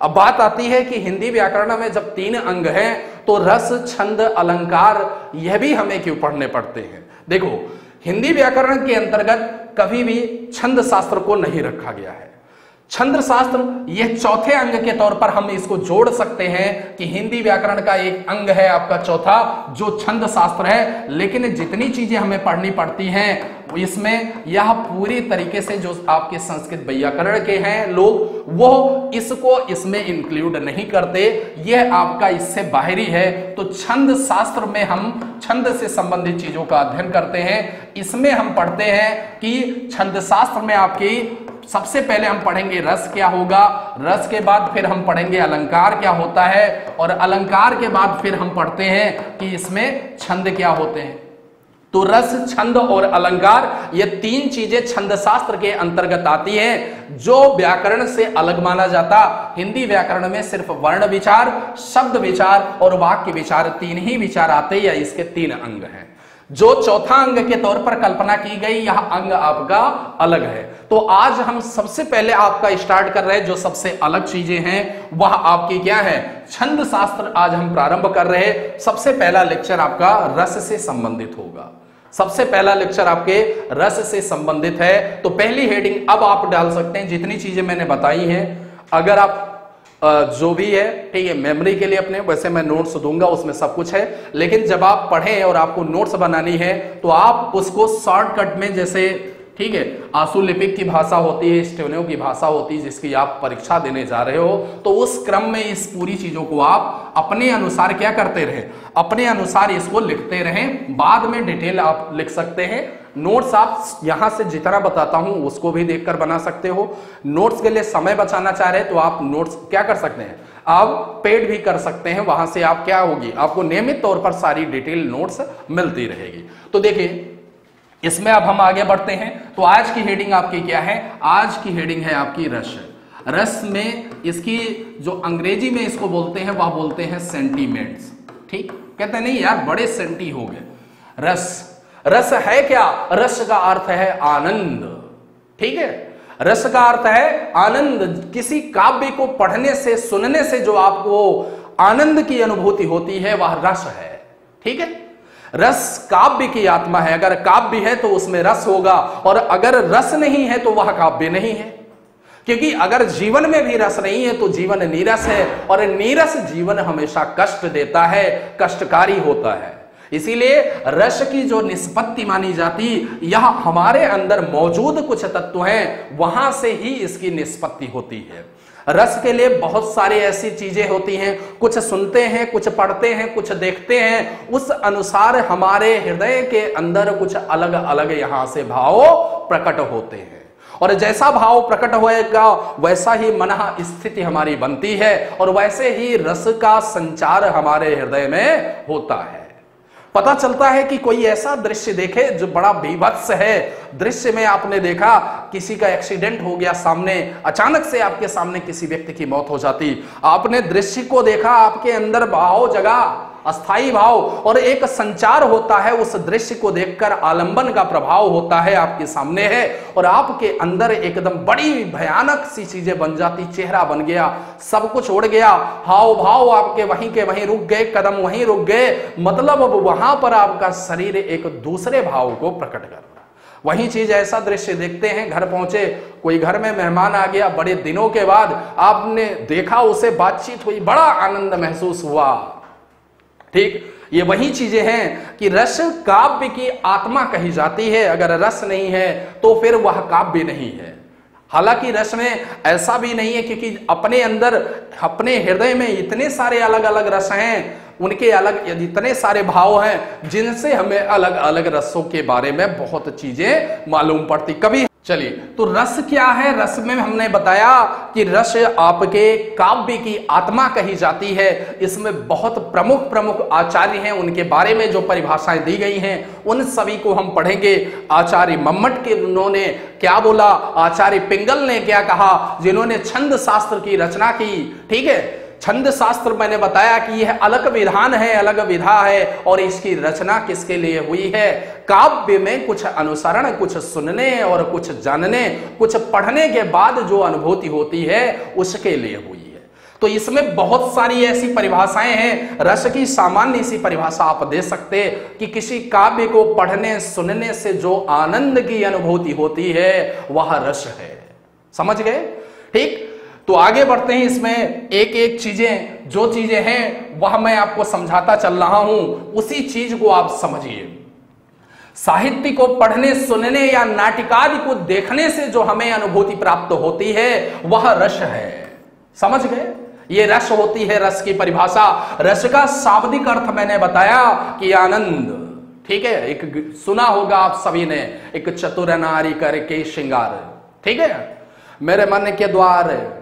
अब बात आती है कि हिंदी व्याकरण में जब तीन अंग हैं तो रस, छंद, अलंकार, यह भी हमें क्यों पढ़ने पड़ते हैं? देखो हिंदी व्याकरण के अंतर्गत कभी भी छंद शास्त्र को नहीं रखा गया है। छंद शास्त्र यह चौथे अंग के तौर पर हम इसको जोड़ सकते हैं कि हिंदी व्याकरण का एक अंग है आपका चौथा, जो छंद शास्त्र है। लेकिन जितनी चीज़ें हमें पढ़नी पड़ती हैं, इसमें यह पूरी तरीके से जो आपके संस्कृत व्याकरण के हैं लोग, वो इसको इसमें इंक्लूड नहीं करते। यह आपका इससे बाहरी है। तो छंद शास्त्र में हम छंद से संबंधित चीज़ों का अध्ययन करते हैं। इसमें हम पढ़ते हैं कि छंद शास्त्र में आपकी सबसे पहले हम पढ़ेंगे रस क्या होगा, रस के बाद फिर हम पढ़ेंगे अलंकार क्या होता है, और अलंकार के बाद फिर हम पढ़ते हैं कि इसमें छंद क्या होते हैं। तो रस, छंद और अलंकार, ये तीन चीज़ें छंद शास्त्र के अंतर्गत आती हैं, जो व्याकरण से अलग माना जाता। हिंदी व्याकरण में सिर्फ़ वर्ण विचार, शब्द विचार और वाक्य विचार, तीन ही विचार आते हैं, या इसके तीन अंग हैं। जो चौथा अंग के तौर पर कल्पना की गई, यह अंग आपका अलग है। तो आज हम सबसे पहले आपका स्टार्ट कर रहे हैं, जो सबसे अलग चीज़ें हैं, वह आपकी क्या है? छंद शास्त्र आज हम प्रारंभ कर रहे हैं। सबसे पहला लेक्चर आपका रस से संबंधित होगा। सबसे पहला लेक्चर आपके रस से संबंधित है। तो पहली हेडिंग अब आप डाल सकते हैं, जितनी चीज़ें मैंने बताई हैं। अगर आप जो भी है, ठीक है मेमोरी के लिए अपने, वैसे मैं नोट्स दूँगा, उसमें सब कुछ है। लेकिन जब आप पढ़ें और आपको नोट्स बनानी है तो आप उसको शॉर्टकट में जैसे, ठीक है, आँसू लिपिक की भाषा होती है, स्टेनो की भाषा होती है, जिसकी आप परीक्षा देने जा रहे हो तो उस क्रम में इस पूरी चीज़ों को आप अपने अनुसार क्या करते रहे? अपने अनुसार इसको लिखते रहें। बाद में डिटेल आप लिख सकते हैं। नोट्स आप यहाँ से जितना बताता हूँ, उसको भी देखकर बना सकते हो। नोट्स के लिए समय बचाना चाह रहे तो आप नोट्स क्या कर सकते हैं? आप पेड भी कर सकते हैं, वहाँ से आप क्या होगी? आपको नियमित तौर पर सारी डिटेल नोट्स मिलती रहेगी। तो देखिए, इसमें अब हम आगे बढ़ते हैं। तो आज की हेडिंग आपकी क्या है? आज की हेडिंग है आपकी रस रस में इसकी जो अंग्रेज़ी में इसको बोलते हैं, वह बोलते हैं सेंटीमेंट्स ठीक? कहते हैं, नहीं यार, बड़े सेंटी हो गए। रस रस है क्या? रस का अर्थ है आनंद। ठीक है? रस का अर्थ है आनंद। किसी काव्य को पढ़ने से, सुनने से जो आपको आनंद की अनुभूति होती है, वह रस है। ठीक है? रस काव्य की आत्मा है। अगर काव्य है तो उसमें रस होगा। और अगर रस नहीं है तो वह काव्य नहीं है। क्योंकि अगर जीवन में भी रस नहीं है तो जीवन नीरस है। और नीरस जीवन हमेशा कष्ट देता है, कष्टकारी होता है। इसीलिए रस की जो निष्पत्ति मानी जाती, यह हमारे अंदर मौजूद कुछ तत्व हैं, वहाँ से ही इसकी निष्पत्ति होती है। रस के लिए बहुत सारी ऐसी चीज़ें होती हैं, कुछ सुनते हैं, कुछ पढ़ते हैं, कुछ देखते हैं, उस अनुसार हमारे हृदय के अंदर कुछ अलग अलग यहाँ से भाव प्रकट होते हैं। और जैसा भाव प्रकट होएगा, वैसा ही मन स्थिति हमारी बनती है, और वैसे ही रस का संचार हमारे हृदय में होता है। पता चलता है कि कोई ऐसा दृश्य देखे जो बड़ा बेभत्स है। दृश्य में आपने देखा, किसी का एक्सीडेंट हो गया सामने, अचानक से आपके सामने किसी व्यक्ति की मौत हो जाती। आपने दृश्य को देखा, आपके अंदर भाव जगा। अस्थाई भाव और एक संचार होता है, उस दृश्य को देखकर आलंबन का प्रभाव होता है, आपके सामने है और आपके अंदर एकदम बड़ी भयानक सी चीज़ें बन जाती, चेहरा बन गया, सब कुछ उड़ गया हाव भाव आपके वहीं के वहीं रुक गए, कदम वहीं रुक गए मतलब अब वहाँ पर आपका शरीर एक दूसरे भाव को प्रकट कर रहा वही चीज़ ऐसा दृश्य देखते हैं, घर पहुँचे, कोई घर में मेहमान आ गया, बड़े दिनों के बाद आपने देखा, उसे बातचीत हुई, बड़ा आनंद महसूस हुआ। ठीक? ये वही चीज़ें हैं कि रस काव्य की आत्मा कही जाती है। अगर रस नहीं है तो फिर वह काव्य नहीं है। हालाँकि रस में ऐसा भी नहीं है, क्योंकि अपने अंदर, अपने हृदय में इतने सारे अलग अलग रस हैं उनके अलग इतने सारे भाव हैं जिनसे हमें अलग अलग रसों के बारे में बहुत चीज़ें मालूम पड़ती। कभी चलिए तो रस क्या है? रस में हमने बताया कि रस आपके काव्य की आत्मा कही जाती है। इसमें बहुत प्रमुख प्रमुख आचार्य हैं, उनके बारे में जो परिभाषाएँ दी गई हैं, उन सभी को हम पढ़ेंगे। आचार्य मम्मट के उन्होंने क्या बोला? आचार्य पिंगल ने क्या कहा? जिन्होंने छंद शास्त्र की रचना की, ठीक है? छंद शास्त्र मैंने बताया कि यह अलग विधान है, अलग विधा है, और इसकी रचना किसके लिए हुई है? काव्य में कुछ अनुसरण, कुछ सुनने और कुछ जानने, कुछ पढ़ने के बाद जो अनुभूति होती है, उसके लिए हुई है। तो इसमें बहुत सारी ऐसी परिभाषाएँ हैं। रस की सामान्य सी परिभाषा आप दे सकते कि किसी काव्य को पढ़ने, सुनने से जो आनंद की अनुभूति होती है, वह रस है। समझ गए? ठीक? तो आगे बढ़ते हैं इसमें एक एक चीज़ें, जो चीज़ें हैं, वह मैं आपको समझाता चल रहा हूँ। उसी चीज़ को आप समझिए। साहित्य को पढ़ने, सुनने या नाटिकादि को देखने से जो हमें अनुभूति प्राप्त होती है, वह रस है। समझ गए? ये रस होती है रस की परिभाषा। रस का शाब्दिक अर्थ मैंने बताया कि आनंद। ठीक है? एक सुना होगा आप सभी ने, एक चतुर नारी करके श्रृंगार। ठीक है? मेरे मन के द्वार।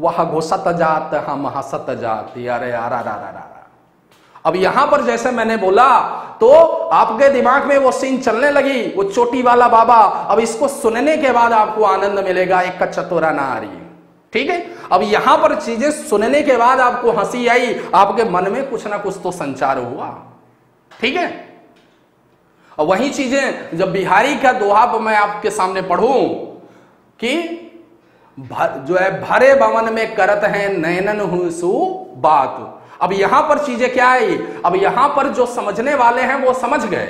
वह घोसत जात हम हसत जात अरे आरा रा रा रा अब यहाँ पर जैसे मैंने बोला तो आपके दिमाग में वो सीन चलने लगी, वो चोटी वाला बाबा। अब इसको सुनने के बाद आपको आनंद मिलेगा, एक चतुरा नारी। ठीक है? अब यहाँ पर चीज़ें सुनने के बाद आपको हँसी आई, आपके मन में कुछ ना कुछ तो संचार हुआ। ठीक है? और वही चीज़ें, जब बिहारी का दोहा मैं आपके सामने पढ़ू, कि जो है, भरे भवन में करत है नैनन हुसु बात। अब यहाँ पर चीज़ें क्या आई? अब यहाँ पर जो समझने वाले हैं, वो समझ गए।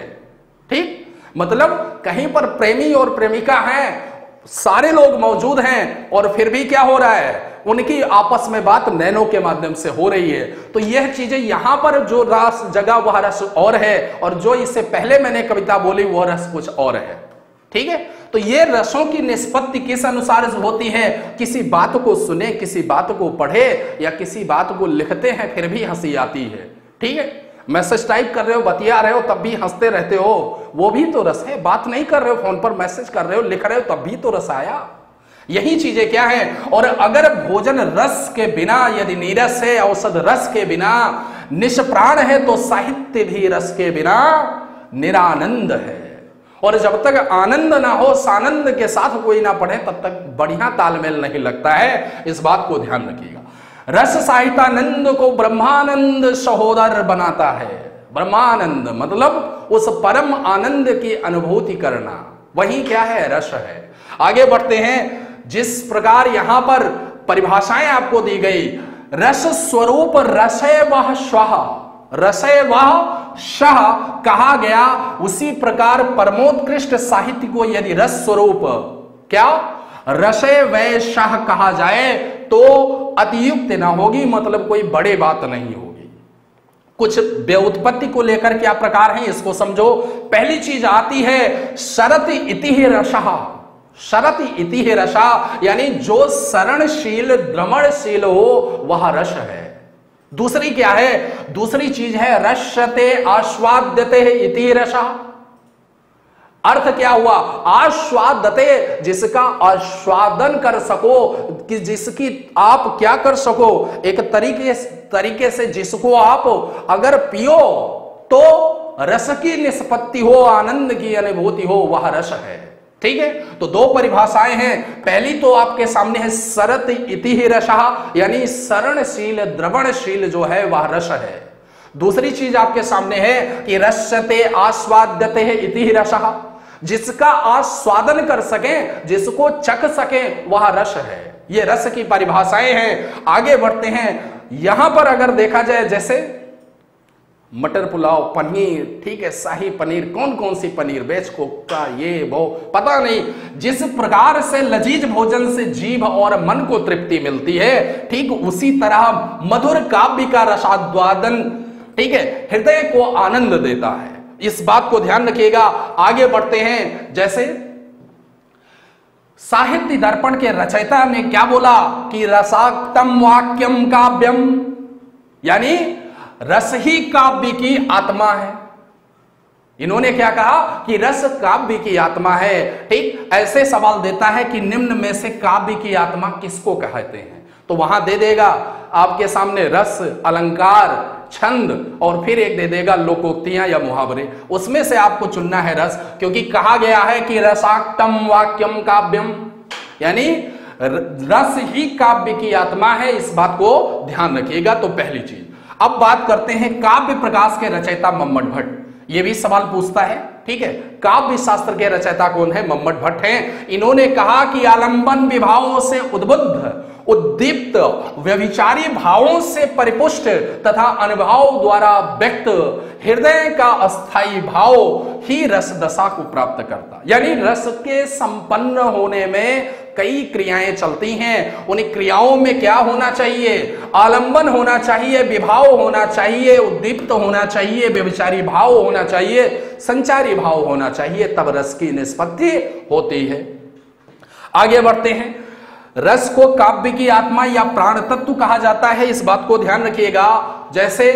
ठीक? मतलब कहीं पर प्रेमी और प्रेमिका हैं, सारे लोग मौजूद हैं, और फिर भी क्या हो रहा है? उनकी आपस में बात नैनो के माध्यम से हो रही है। तो यह चीज़ें यहाँ पर जो रस, जगह, वह रस और है, और जो इससे पहले मैंने कविता बोली, वह रस कुछ और है। ठीक है? तो ये रसों की निष्पत्ति किस अनुसार होती है? किसी बात को सुने, किसी बात को पढ़े या किसी बात को लिखते हैं, फिर भी हँसी आती है। ठीक है? मैसेज टाइप कर रहे हो, बतिया रहे हो, तब भी हँसते रहते हो। वो भी तो रस है, बात नहीं कर रहे हो, फ़ोन पर मैसेज कर रहे हो, लिख रहे हो, तब भी तो रस आया। यही चीज़ें क्या है? और अगर भोजन रस के बिना, यदि नीरस है, औसत रस के बिना, निष्प्राण है तो साहित्य भी रस के बिना निरानंद है। और जब तक आनंद ना हो, सानंद के साथ कोई ना पढ़े, तब तक बढ़िया तालमेल नहीं लगता है। इस बात को ध्यान रखिएगा। रस साहितानंद को ब्रह्मानंद सहोदर बनाता है। ब्रह्मानंद मतलब उस परम आनंद की अनुभूति करना। वही क्या है? रस है। आगे बढ़ते हैं। जिस प्रकार यहाँ पर परिभाषाएँ आपको दी गई, रस स्वरूप रस वह स्वाह। रसय वह शाह कहा गया, उसी प्रकार परमोत्कृष्ट साहित्य को यदि रस स्वरूप क्या? रसय वय शाह कहा जाए तो अतियुक्त ना होगी मतलब कोई बड़े बात नहीं होगी। कुछ व्युत्पत्ति को लेकर क्या प्रकार है, इसको समझो। पहली चीज़ आती है, शरत इति रसा। शरत इति रसा, यानी जो शरणशील द्रमणशील हो, वह रस है। दूसरी क्या है? दूसरी चीज़ है, रश्यते आस्वाद्यते इति रसा। अर्थ क्या हुआ? आस्वादते जिसका आस्वादन कर सको, कि जिसकी आप क्या कर सको? एक तरीके तरीके से जिसको आप अगर पियो तो रस की निष्पत्ति हो, आनंद की अनुभूति हो, वह रस है। ठीक है? तो दो परिभाषाएँ हैं। पहली तो आपके सामने है सरत इति ही रसा यानी शरणशील द्रवणशील जो है, वह रस है। दूसरी चीज़ आपके सामने है कि रसते आस्वाद्यते है इति रस जिसका आस्वादन कर सके, जिसको चख सके, वह रस है। ये रस की परिभाषाएँ हैं। आगे बढ़ते हैं। यहाँ पर अगर देखा जाए, जैसे मटर पुलाव, पनीर, ठीक है, शाही पनीर कौन कौन सी पनीर? बेच कोफ्ता, ये, वो, पता नहीं। जिस प्रकार से लजीज भोजन से जीव और मन को तृप्ति मिलती है, ठीक उसी तरह मधुर काव्य का रसाद्वादन ठीक है, हृदय को आनंद देता है। इस बात को ध्यान रखिएगा। आगे बढ़ते हैं। जैसे, साहित्य दर्पण के रचयिता ने क्या बोला कि रसाक्तम वाक्यम काव्यम? यानी रस ही काव्य की आत्मा है। इन्होंने क्या कहा कि रस काव्य की आत्मा है। ठीक ऐसे सवाल देता है कि निम्न में से काव्य की आत्मा किसको कहते हैं? तो वहाँ दे देगा, आपके सामने रस, अलंकार, छंद और फिर एक दे देगा लोकोक्तियाँ या मुहावरे। उसमें से आपको चुनना है रस, क्योंकि कहा गया है कि रसाक्तम वाक्यम काव्यम। यानी रस ही काव्य की आत्मा है, इस बात को ध्यान रखिएगा तो पहली चीज़। अब बात करते हैं काव्य प्रकाश के रचयिता मम्मट भट्ट। यह भी सवाल पूछता है ठीक है? काव्य शास्त्र के रचयिता कौन है? मम्मट भट्ट हैं। इन्होंने कहा कि आलंबन विभावों से उद्बुद्ध, उद्दीप्त व्यभिचारी भावों से परिपुष्ट तथा अनुभव द्वारा व्यक्त हृदय का अस्थाई भाव ही रस दशा को प्राप्त करता। यानी रस के संपन्न होने में कई क्रियाएँ चलती हैं। उन क्रियाओं में क्या होना चाहिए? आलंबन होना चाहिए, विभाव होना चाहिए, उद्दीप्त होना चाहिए व्यभिचारी भाव होना चाहिए। संचारी भाव होना चाहिए, तब रस की निष्पत्ति होती है। आगे बढ़ते हैं। रस को काव्य की आत्मा या प्राण तत्व कहा जाता है, इस बात को ध्यान रखिएगा। जैसे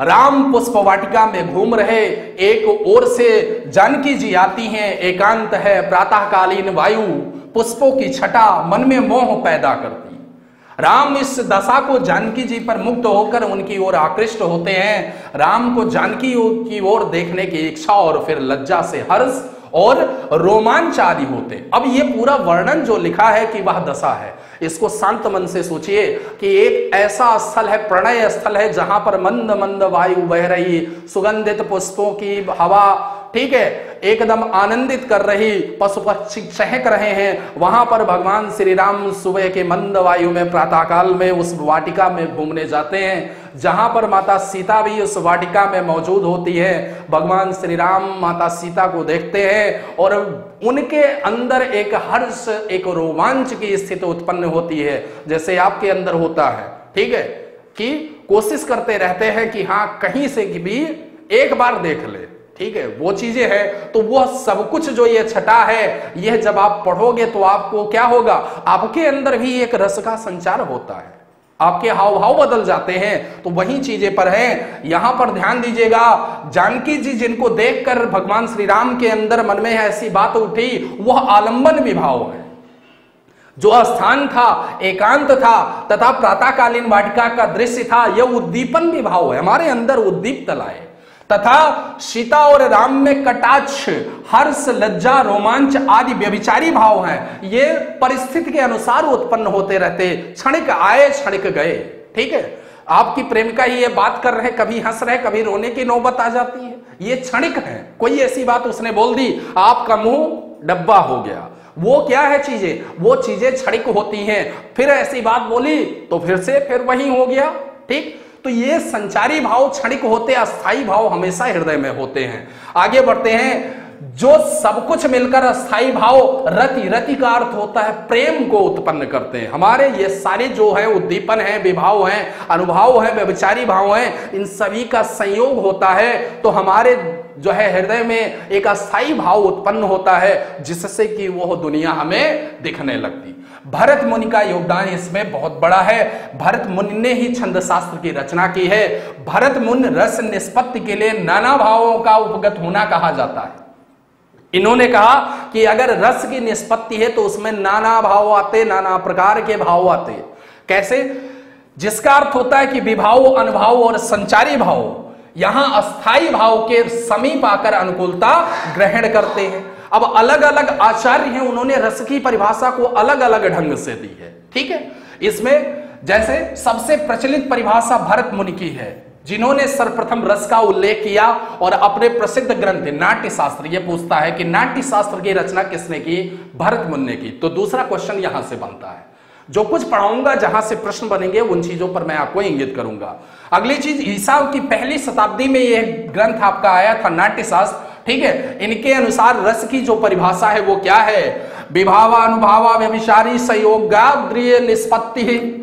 राम पुष्प वाटिका में घूम रहे, एक ओर से जानकी जी आती हैं, एकांत है, प्रातःकालीन वायु, पुष्पों की छटा, मन में मोह पैदा करती। राम इस दशा को जानकी जी पर मुक्त होकर उनकी ओर आकृष्ट होते हैं। राम को जानकी की ओर देखने की इच्छा और फिर लज्जा से हर्ष और रोमांच आदि होते। अब ये पूरा वर्णन जो लिखा है कि वह दशा है, इसको शांत मन से सोचिए कि एक ऐसा स्थल है, प्रणय स्थल है, जहाँ पर मंद मंद वायु बह रही, सुगंधित पुष्पों की हवा, ठीक है, एकदम आनंदित कर रही, पशु पक्षी चहक रहे हैं। वहाँ पर भगवान श्री राम सुबह के मंद वायु में, प्रातःकाल में उस वाटिका में घूमने जाते हैं। जहाँ पर माता सीता भी उस वाटिका में मौजूद होती है। भगवान श्री राम माता सीता को देखते हैं और उनके अंदर एक हर्ष, एक रोमांच की स्थिति उत्पन्न होती है, जैसे आपके अंदर होता है। ठीक है? कि कोशिश करते रहते हैं कि हाँ कहीं से भी एक बार देख ले। ठीक है? वो चीज़ें हैं तो वो सब कुछ जो ये छटा है, यह जब आप पढ़ोगे तो आपको क्या होगा? आपके अंदर भी एक रस का संचार होता है। आपके हाव भाव बदल जाते हैं। तो वही चीज़ें पर है। यहाँ पर ध्यान दीजिएगा, जानकी जी जिनको देखकर भगवान श्री राम के अंदर मन में ऐसी बात उठी, वह आलंबन विभाव है। जो स्थान था, एकांत था, तथा प्रातःकालीन वाटिका का दृश्य था, यह उद्दीपन विभाव है। हमारे अंदर उद्दीप लाए। तथा सीता और राम में कटाक्ष, हर्ष, लज्जा, रोमांच आदि व्यभिचारी भाव हैं। ये परिस्थिति के अनुसार उत्पन्न होते रहते। क्षणिक आए, क्षणिक गए। ठीक है? आपकी प्रेमिका ये बात कर रहे, कभी हंस रहे, कभी रोने की नौबत आ जाती है। ये क्षणिक है। कोई ऐसी बात उसने बोल दी, आपका मुँह डब्बा हो गया। वो क्या है चीज़ें? वो चीज़ें क्षणिक होती हैं। फिर ऐसी बात बोली तो फिर से फिर वही हो गया। ठीक? तो ये संचारी भाव क्षणिक होते अस्थाई भाव हमेशा हृदय में होते हैं। आगे बढ़ते हैं, जो सब कुछ मिलकर अस्थाई भाव रति रति का अर्थ होता है प्रेम को उत्पन्न करते हैं। हमारे ये सारे जो है, उद्दीपन है, विभाव है, अनुभाव है व्यविचारी भाव है, इन सभी का संयोग होता है तो हमारे जो है हृदय में एक अस्थाई भाव उत्पन्न होता है, जिससे कि वह दुनिया हमें दिखने लगती। भरत मुनि का योगदान इसमें बहुत बड़ा है। भरत मुनि ने ही छंद शास्त्र की रचना की है। भरत मुनि रस निष्पत्ति के लिए नाना भावों का उपगत होना कहा जाता है। इन्होंने कहा कि अगर रस की निष्पत्ति है तो उसमें नाना भाव आते, नाना प्रकार के भाव आते। कैसे? जिसका अर्थ होता है कि विभाव, अनुभाव और संचारी भाव। यहाँ अस्थाई भाव के समीप आकर अनुकूलता ग्रहण करते हैं। अब अलग अलग आचार्य हैं, उन्होंने रस की परिभाषा को अलग अलग ढंग से दी है। ठीक है? इसमें जैसे सबसे प्रचलित परिभाषा भरत मुनि की है, जिन्होंने सर्वप्रथम रस का उल्लेख किया और अपने प्रसिद्ध ग्रंथ नाट्य शास्त्र यह पूछता है कि नाट्य शास्त्र की रचना किसने की? भरत मुनि ने की। तो दूसरा क्वेश्चन यहाँ से बनता है। जो कुछ पढ़ाऊँगा, जहाँ से प्रश्न बनेंगे, उन चीज़ों पर मैं आपको इंगित करूँगा। अगली चीज़, ईसा की पहली शताब्दी में यह ग्रंथ आपका आया था, नाट्यशास्त्र, ठीक है? इनके अनुसार रस की जो परिभाषा है, वो क्या है? विभावा, अनुभावा, व्यभिचारी, संयोगाद्रिय, निष्पत्ति।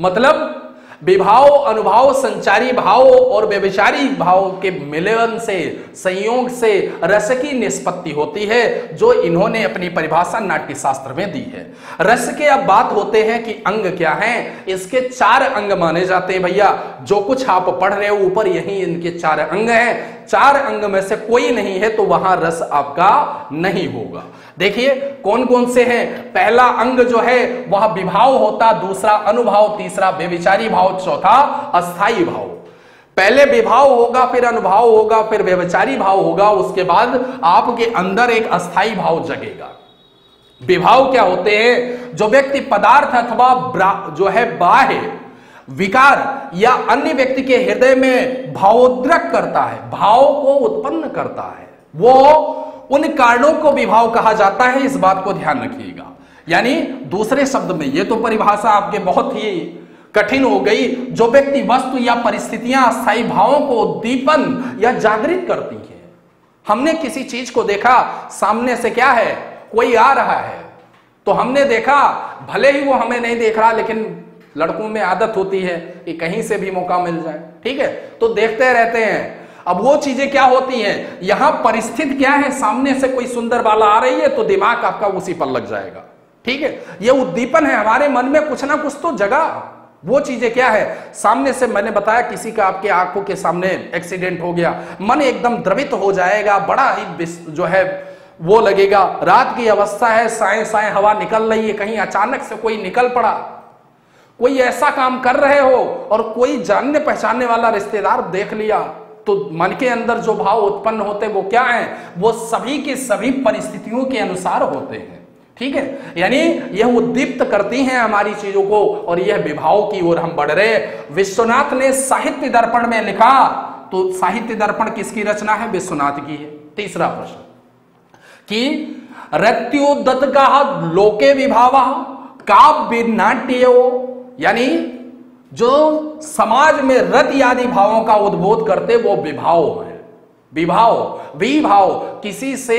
मतलब विभाव, अनुभाव, संचारी भाव और व्यविचारी भाव के मिलन से, संयोग से रस की निष्पत्ति होती है, जो इन्होंने अपनी परिभाषा नाट्य शास्त्र में दी है। रस के अब बात होते हैं कि अंग क्या है। इसके चार अंग माने जाते हैं, भैया। जो कुछ आप पढ़ रहे हो, ऊपर यही इनके चार अंग हैं। चार अंग में से कोई नहीं है तो वहाँ रस आपका नहीं होगा। देखिए कौन कौन से हैं? पहला अंग जो है, वह विभाव होता, दूसरा अनुभाव, तीसरा बेविचारी भाव, चौथा अस्थाई भाव। पहले विभाव होगा, फिर अनुभाव होगा, फिर व्यवचारी भाव होगा, उसके बाद आपके अंदर एक अस्थाई भाव जगेगा। विभाव क्या होते हैं? जो व्यक्ति पदार्थ अथवा जो है बाह्य विकार या अन्य व्यक्ति के हृदय में भावोद्रक करता है, भाव को उत्पन्न करता है। वो उन कारणों को विभाव कहा जाता है, इस बात को ध्यान रखिएगा। यानी दूसरे शब्द में यह तो परिभाषा आपके बहुत ही कठिन हो गई, जो व्यक्ति वस्तु या परिस्थितियाँ, अस्थायी भावों को उद्दीपन या जागृत करती है। हमने किसी चीज़ को देखा, सामने से क्या है? कोई आ रहा है। तो हमने देखा, भले ही वो हमें नहीं देख रहा, लेकिन लड़कों में आदत होती है कि कहीं से भी मौका मिल जाए। ठीक है? तो देखते रहते हैं। अब वो चीज़ें क्या होती हैं? यहाँ परिस्थिति क्या है? सामने से कोई सुंदर बाला आ रही है तो दिमाग आपका उसी पर लग जाएगा। ठीक है? ये उद्दीपन है हमारे मन में कुछ ना कुछ तो जगह वो चीज़ें क्या है? सामने से मैंने बताया किसी का आपके आँखों के सामने एक्सीडेंट हो गया। मन एकदम द्रवित हो जाएगा, बड़ा ही जो है, वो लगेगा। रात की अवस्था है साए साए हवा निकल रही है, कहीं अचानक से कोई निकल पड़ा। कोई ऐसा काम कर रहे हो और कोई जानने पहचानने वाला रिश्तेदार देख लिया तो मन के अंदर जो भाव उत्पन्न होते वो क्या है? वो सभी के सभी परिस्थितियों के अनुसार होते हैं। ठीक है? यानी यह उद्दीप्त करती हैं हमारी चीज़ों को और यह विभाव की ओर हम बढ़ रहे विश्वनाथ ने साहित्य दर्पण में लिखा तो साहित्य दर्पण किसकी रचना है? विश्वनाथ की है। तीसरा प्रश्न, कि रत्योदत का लोके विभाव काव्य नाट्य यानी जो समाज में रत आदि भावों का उद्बोध करते, वो विभाव है। विभाव विभाव, किसी से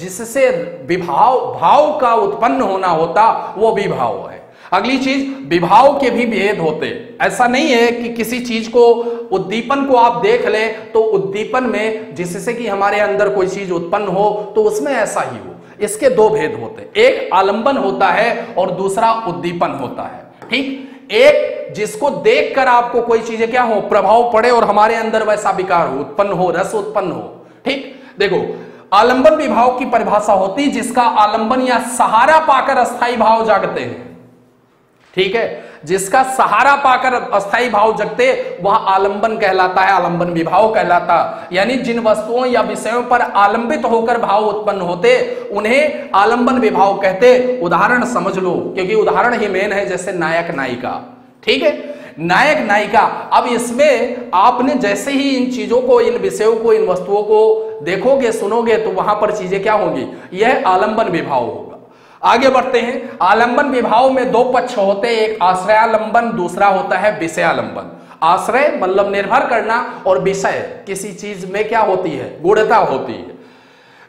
जिससे विभाव, भाव का उत्पन्न होना होता, वो विभाव है। अगली चीज़, विभाव के भी भेद होते। ऐसा नहीं है कि किसी चीज़ को, उद्दीपन को आप देख ले तो उद्दीपन में जिससे कि हमारे अंदर कोई चीज़ उत्पन्न हो तो उसमें ऐसा ही हो। इसके दो भेद होते। एक आलंबन होता है और दूसरा उद्दीपन होता है। ठीक? एक, जिसको देखकर आपको कोई चीज़ें क्या हो, प्रभाव पड़े और हमारे अंदर वैसा विकार हो, उत्पन्न हो, रस उत्पन्न हो, ठीक? देखो, आलंबन विभाव की परिभाषा होती जिसका आलंबन या सहारा पाकर अस्थाई भाव जागते हैं। ठीक है? जिसका सहारा पाकर अस्थाई भाव जगते, वह आलंबन कहलाता है, आलंबन विभाव कहलाता। यानी जिन वस्तुओं या विषयों पर आलंबित होकर भाव उत्पन्न होते, उन्हें आलंबन विभाव कहते। उदाहरण समझ लो, क्योंकि उदाहरण ही मेन है, जैसे नायक नायिका। ठीक है? नायक नायिका, अब इसमें आपने जैसे ही इन चीज़ों को, इन विषयों को, इन वस्तुओं को देखोगे, सुनोगे तो वहाँ पर चीज़ें क्या होंगी? यह आलंबन विभाव। होगा आगे बढ़ते हैं। आलंबन विभाव में दो पक्ष होते हैं, एक आश्रयालंबन, दूसरा होता है विषयालंबन। आश्रय मतलब निर्भर करना और विषय, किसी चीज़ में क्या होती है? गुणता होती है।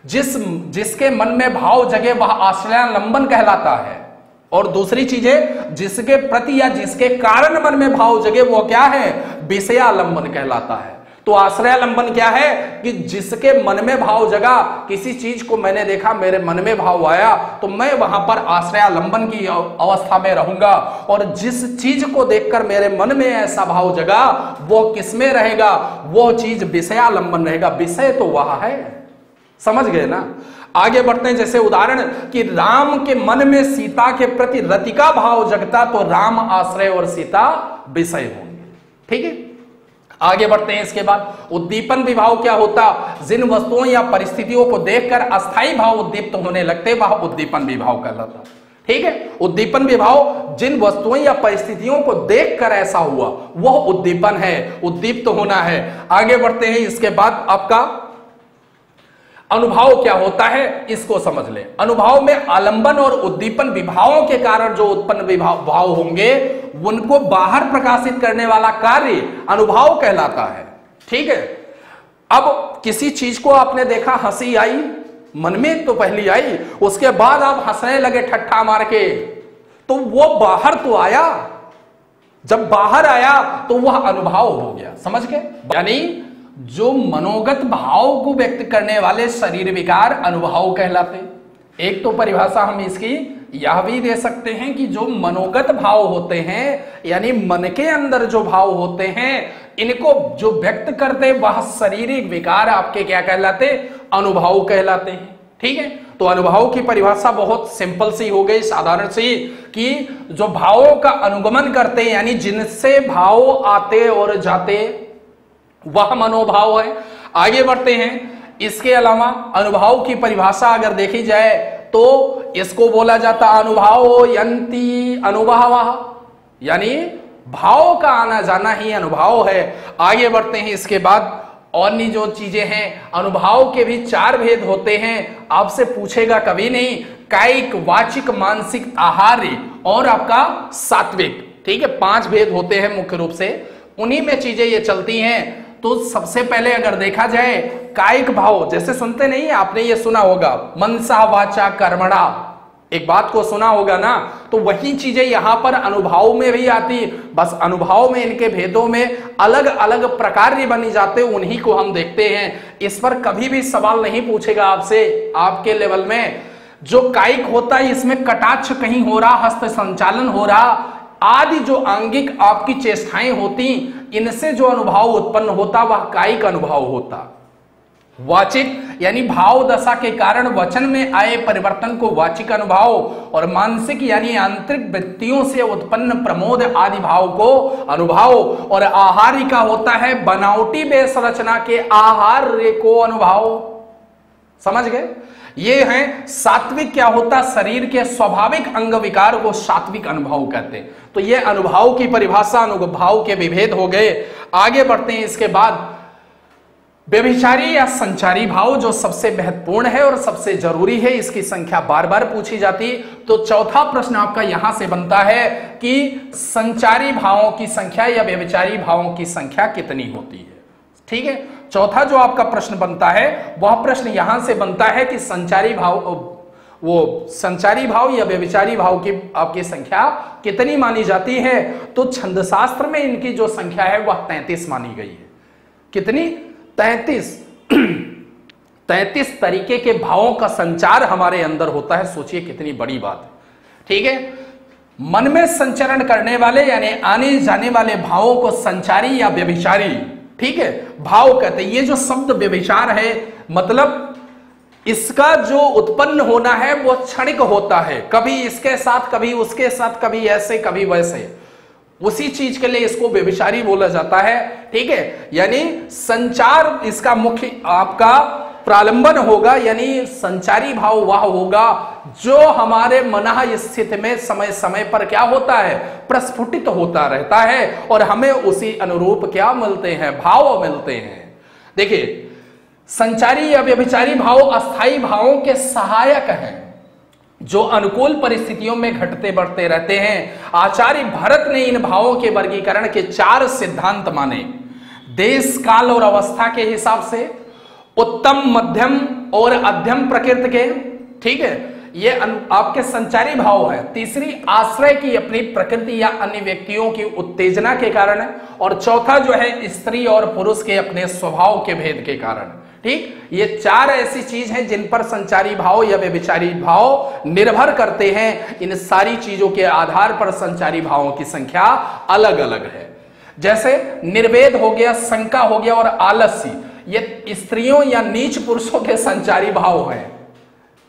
जिस, जिसके मन में भाव जगे, वह आश्रयालंबन कहलाता है। और दूसरी चीज़ें, जिसके प्रति या जिसके कारण मन में भाव जगे, वो क्या है? विषयालंबन कहलाता है। तो आश्रय लंबन क्या है? कि जिसके मन में भाव जगा, किसी चीज़ को मैंने देखा, मेरे मन में भाव आया तो मैं वहाँ पर आश्रय लंबन की अवस्था में रहूँगा। और जिस चीज़ को देखकर मेरे मन में ऐसा भाव जगा, वो किसमें रहेगा? वो चीज़ विषयालंबन रहेगा। विषय तो वह है। समझ गए ना? आगे बढ़ते हैं, जैसे उदाहरण कि राम के मन में सीता के प्रति रतिका भाव जगता तो राम आश्रय और सीता विषय होंगे। ठीक है? आगे बढ़ते हैं इसके बाद। उद्दीपन विभाव क्या होता? जिन वस्तुओं या परिस्थितियों को देखकर अस्थाई भाव उद्दीप्त होने लगते, वह उद्दीपन विभाव कहलाता ठीक है? उद्दीपन विभाव जिन वस्तुओं या परिस्थितियों को देखकर ऐसा हुआ, वह उद्दीपन है, उद्दीप्त होना है। आगे बढ़ते हैं इसके बाद आपका अनुभव क्या होता है, इसको समझ ले। अनुभव में आलंबन और उद्दीपन विभावों के कारण जो उत्पन्न विभाव भाव होंगे, उनको बाहर प्रकाशित करने वाला कार्य अनुभव कहलाता है। ठीक है? अब किसी चीज़ को आपने देखा, हँसी आई, मन में तो पहली आई, उसके बाद आप हंसने लगे ठट्ठा मार के तो वो बाहर तो आया। जब बाहर आया तो वह अनुभव हो गया। समझ गए? यानी जो मनोगत भाव को व्यक्त करने वाले शरीर विकार अनुभव कहलाते। एक तो परिभाषा हम इसकी यह भी दे सकते हैं कि जो मनोगत भाव होते हैं, यानी मन के अंदर जो भाव होते हैं, इनको जो व्यक्त करते वह शारीरिक विकार आपके क्या कहलाते? अनुभव कहलाते हैं। ठीक है? तो अनुभव की परिभाषा बहुत सिंपल सी हो गई, साधारण सी कि जो भावों का अनुगमन करते यानी जिनसे भाव आते और जाते वह मनोभाव है। आगे बढ़ते हैं। इसके अलावा अनुभव की परिभाषा अगर देखी जाए तो इसको बोला जाता अनुभव यंती अनुभव। यानी भाव का आना जाना ही अनुभव है। आगे बढ़ते हैं। इसके बाद और नहीं जो चीज़ें हैं, अनुभव के भी चार भेद होते हैं। आपसे पूछेगा कभी नहीं कायिक वाचिक, मानसिक, आहार्य और आपका सात्विक। ठीक है, पाँच भेद होते हैं मुख्य रूप से। उन्हीं में चीज़ें ये चलती हैं। तो सबसे पहले अगर देखा जाए, कायिक भाव, जैसे सुनते नहीं आपने ये सुना होगा, मनसा वाचा कर्मणा। एक बात को सुना होगा ना तो वही चीज़ें यहाँ पर अनुभव में भी आती बस अनुभव में, इनके भेदों में अलग अलग प्रकार बनी जाते उन्हीं को हम देखते हैं। इस पर कभी भी सवाल नहीं पूछेगा आपसे, आपके लेवल में। जो कायिक होता है, इसमें कटाक्ष कहीं हो रहा, हस्त संचालन हो रहा आदि जो आंगिक आपकी चेष्टाएँ होती, इनसे जो अनुभव उत्पन्न होता, वह कायिक अनुभव होता। वाचिक, यानी भाव दशा के कारण वचन में आए परिवर्तन को वाचिक अनुभव और मानसिक, यानी आंतरिक वृत्तियों से उत्पन्न प्रमोद आदि भाव को अनुभव और आहार का होता है बनावटी बेस रचना के आहार को अनुभव। समझ गए? ये हैं सात्विक क्या होता? शरीर के स्वाभाविक अंग विकार को सात्विक अनुभव कहते तो ये अनुभव की परिभाषा, अनुभव के विभेद हो गए। आगे बढ़ते हैं इसके बाद। व्यभिचारी या संचारी भाव जो सबसे महत्वपूर्ण है और सबसे ज़रूरी है, इसकी संख्या बार बार पूछी जाती तो चौथा प्रश्न आपका यहाँ से बनता है कि संचारी भावों की संख्या या व्यभिचारी भावों की संख्या कितनी होती है? ठीक है? चौथा जो आपका प्रश्न बनता है, वह प्रश्न यहाँ से बनता है कि संचारी भाव, वो संचारी भाव या व्यविचारी भाव की आपकी संख्या कितनी मानी जाती है? तो छंदशास्त्र में इनकी जो संख्या है, वह तैतीस मानी गई है। कितनी? तैतीस। तैतीस तरीके के भावों का संचार हमारे अंदर होता है। सोचिए कितनी बड़ी बात है। ठीक है? मन में संचरण करने वाले, यानी आने जाने वाले भावों को संचारी या व्यभिचारी ठीक है? भाव कहते हैं, ये जो शब्द व्यभिचार है मतलब इसका जो उत्पन्न होना है, वो क्षणिक होता है। कभी इसके साथ, कभी उसके साथ, कभी ऐसे, कभी वैसे। उसी चीज़ के लिए इसको व्यभिचारी बोला जाता है, ठीक है? यानी संचार इसका मुख्य आपका प्रालंबन होगा, यानी संचारी भाव वह होगा जो हमारे मना स्थिति में समय समय पर क्या होता है? प्रस्फुटित होता रहता है और हमें उसी अनुरूप क्या मिलते हैं? भाव मिलते हैं। देखिए, संचारी या व्यभिचारी भाव अस्थाई भावों के सहायक हैं, जो अनुकूल परिस्थितियों में घटते बढ़ते रहते हैं। आचार्य भरत ने इन भावों के वर्गीकरण के चार सिद्धांत माने। देश, काल और अवस्था के हिसाब से उत्तम मध्यम और अध्यम प्रकृति के, ठीक है? ये आपके संचारी भाव है। तीसरी, आश्रय की अपनी प्रकृति या अन्य व्यक्तियों की उत्तेजना के कारण है। और चौथा जो है, स्त्री और पुरुष के अपने स्वभाव के भेद के कारण। ठीक? ये चार ऐसी चीज़ हैं जिन पर संचारी भाव या व्यविचारी भाव निर्भर करते हैं। इन सारी चीज़ों के आधार पर संचारी भावों की संख्या अलग अलग है। जैसे निर्वेद हो गया, शंका हो गया और आलस्य ये स्त्रियों या नीच पुरुषों के संचारी भाव हैं।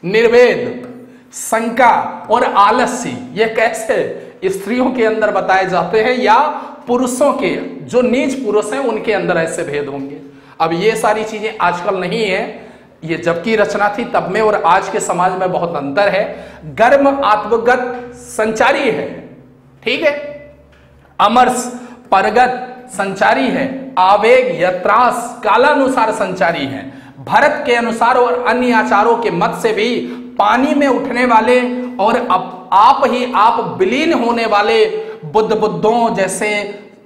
निर्वेद, शंका और आलस्य ये कैसे स्त्रियों के अंदर बताए जाते हैं या पुरुषों के? जो नीच पुरुष हैं, उनके अंदर ऐसे भेद होंगे। अब ये सारी चीज़ें आजकल नहीं है। ये जबकि रचना थी, तब में और आज के समाज में बहुत अंतर है। गर्म, आत्मगत संचारी है। ठीक है? अमरस, परगत संचारी है। आवेग या कालानुसार संचारी है। भरत के अनुसार और अन्य आचारों के मत से भी पानी में उठने वाले और अब आप ही आप विलीन होने वाले बुद्ध बुद्धों जैसे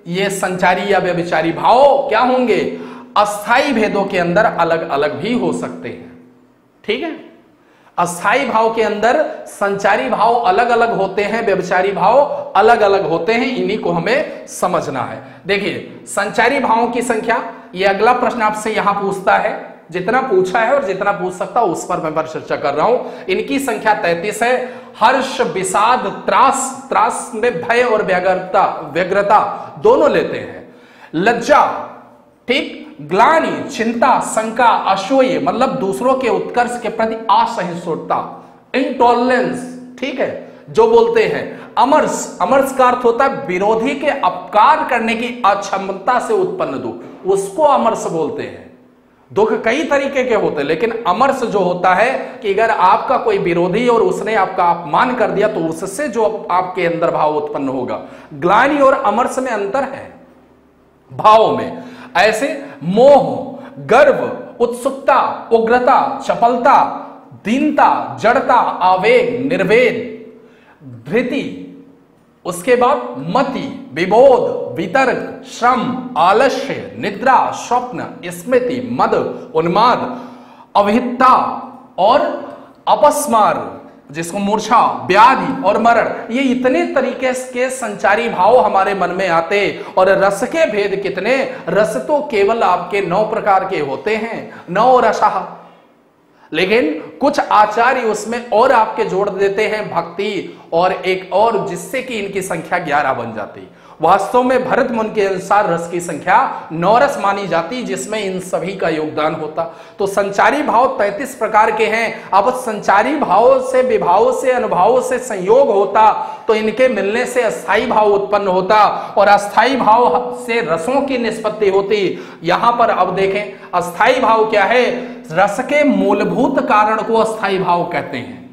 ये संचारी या व्यभिचारी भाव क्या होंगे? अस्थाई भेदों के अंदर अलग अलग भी हो सकते हैं। ठीक है? अस्थाई भाव के अंदर संचारी भाव अलग अलग होते हैं व्यवचारी भाव अलग अलग होते हैं, इन्हीं को हमें समझना है। देखिए, संचारी भावों की संख्या, ये अगला प्रश्न आपसे यहाँ पूछता है। जितना पूछा है और जितना पूछ सकता उस पर मैं चर्चा कर रहा हूँ। इनकी संख्या तैतीस है। हर्ष, विषाद, त्रास त्रास में भय और व्यग्रता व्यग्रता, दोनों लेते हैं। लज्जा, ठीक? ग्लानी, चिंता, शंका अश्वय मतलब दूसरों के उत्कर्ष के प्रति असहिष्णुता इंटॉलरेंस ठीक है, जो बोलते हैं अमर्स अमर्स का अर्थ होता है विरोधी के अपकार करने की अक्षमता से उत्पन्न दुख, उसको अमर्स बोलते हैं। दुख कई तरीके के होते हैं, लेकिन अमरस जो होता है कि अगर आपका कोई विरोधी और उसने आपका अपमान कर दिया तो उससे जो आपके अंदर भाव उत्पन्न होगा। ग्लानी और अमरस में अंतर है, भाव में। ऐसे मोह, गर्व, उत्सुकता, उग्रता, चपलता, दीनता, जड़ता, आवेग, निर्वेद, धृति, उसके बाद मति, विबोध, वितर्क, श्रम, आलस्य, निद्रा, स्वप्न, स्मृति, मद, उन्माद अभिता और अपस्मार। जिसको मूर्छा, व्याधि और मरण, ये इतने तरीके के संचारी भाव हमारे मन में आते और रस के भेद कितने? रस तो केवल आपके नौ प्रकार के होते हैं, नौ रसाह लेकिन कुछ आचार्य उसमें और आपके जोड़ देते हैं भक्ति और एक और जिससे कि इनकी संख्या ग्यारह बन जाती। वास्तव में भरत मुन के अनुसार रस की संख्या नौ रस मानी जाती, जिसमें इन सभी का योगदान होता। तो संचारी भाव 33 प्रकार के हैं। अब संचारी भाव से, विभाव से, अनुभाव से संयोग होता तो इनके मिलने से अस्थाई भाव उत्पन्न होता और अस्थाई भाव से रसों की निष्पत्ति होती। यहाँ पर अब देखें अस्थाई भाव क्या है? रस के मूलभूत कारण को अस्थाई भाव कहते हैं।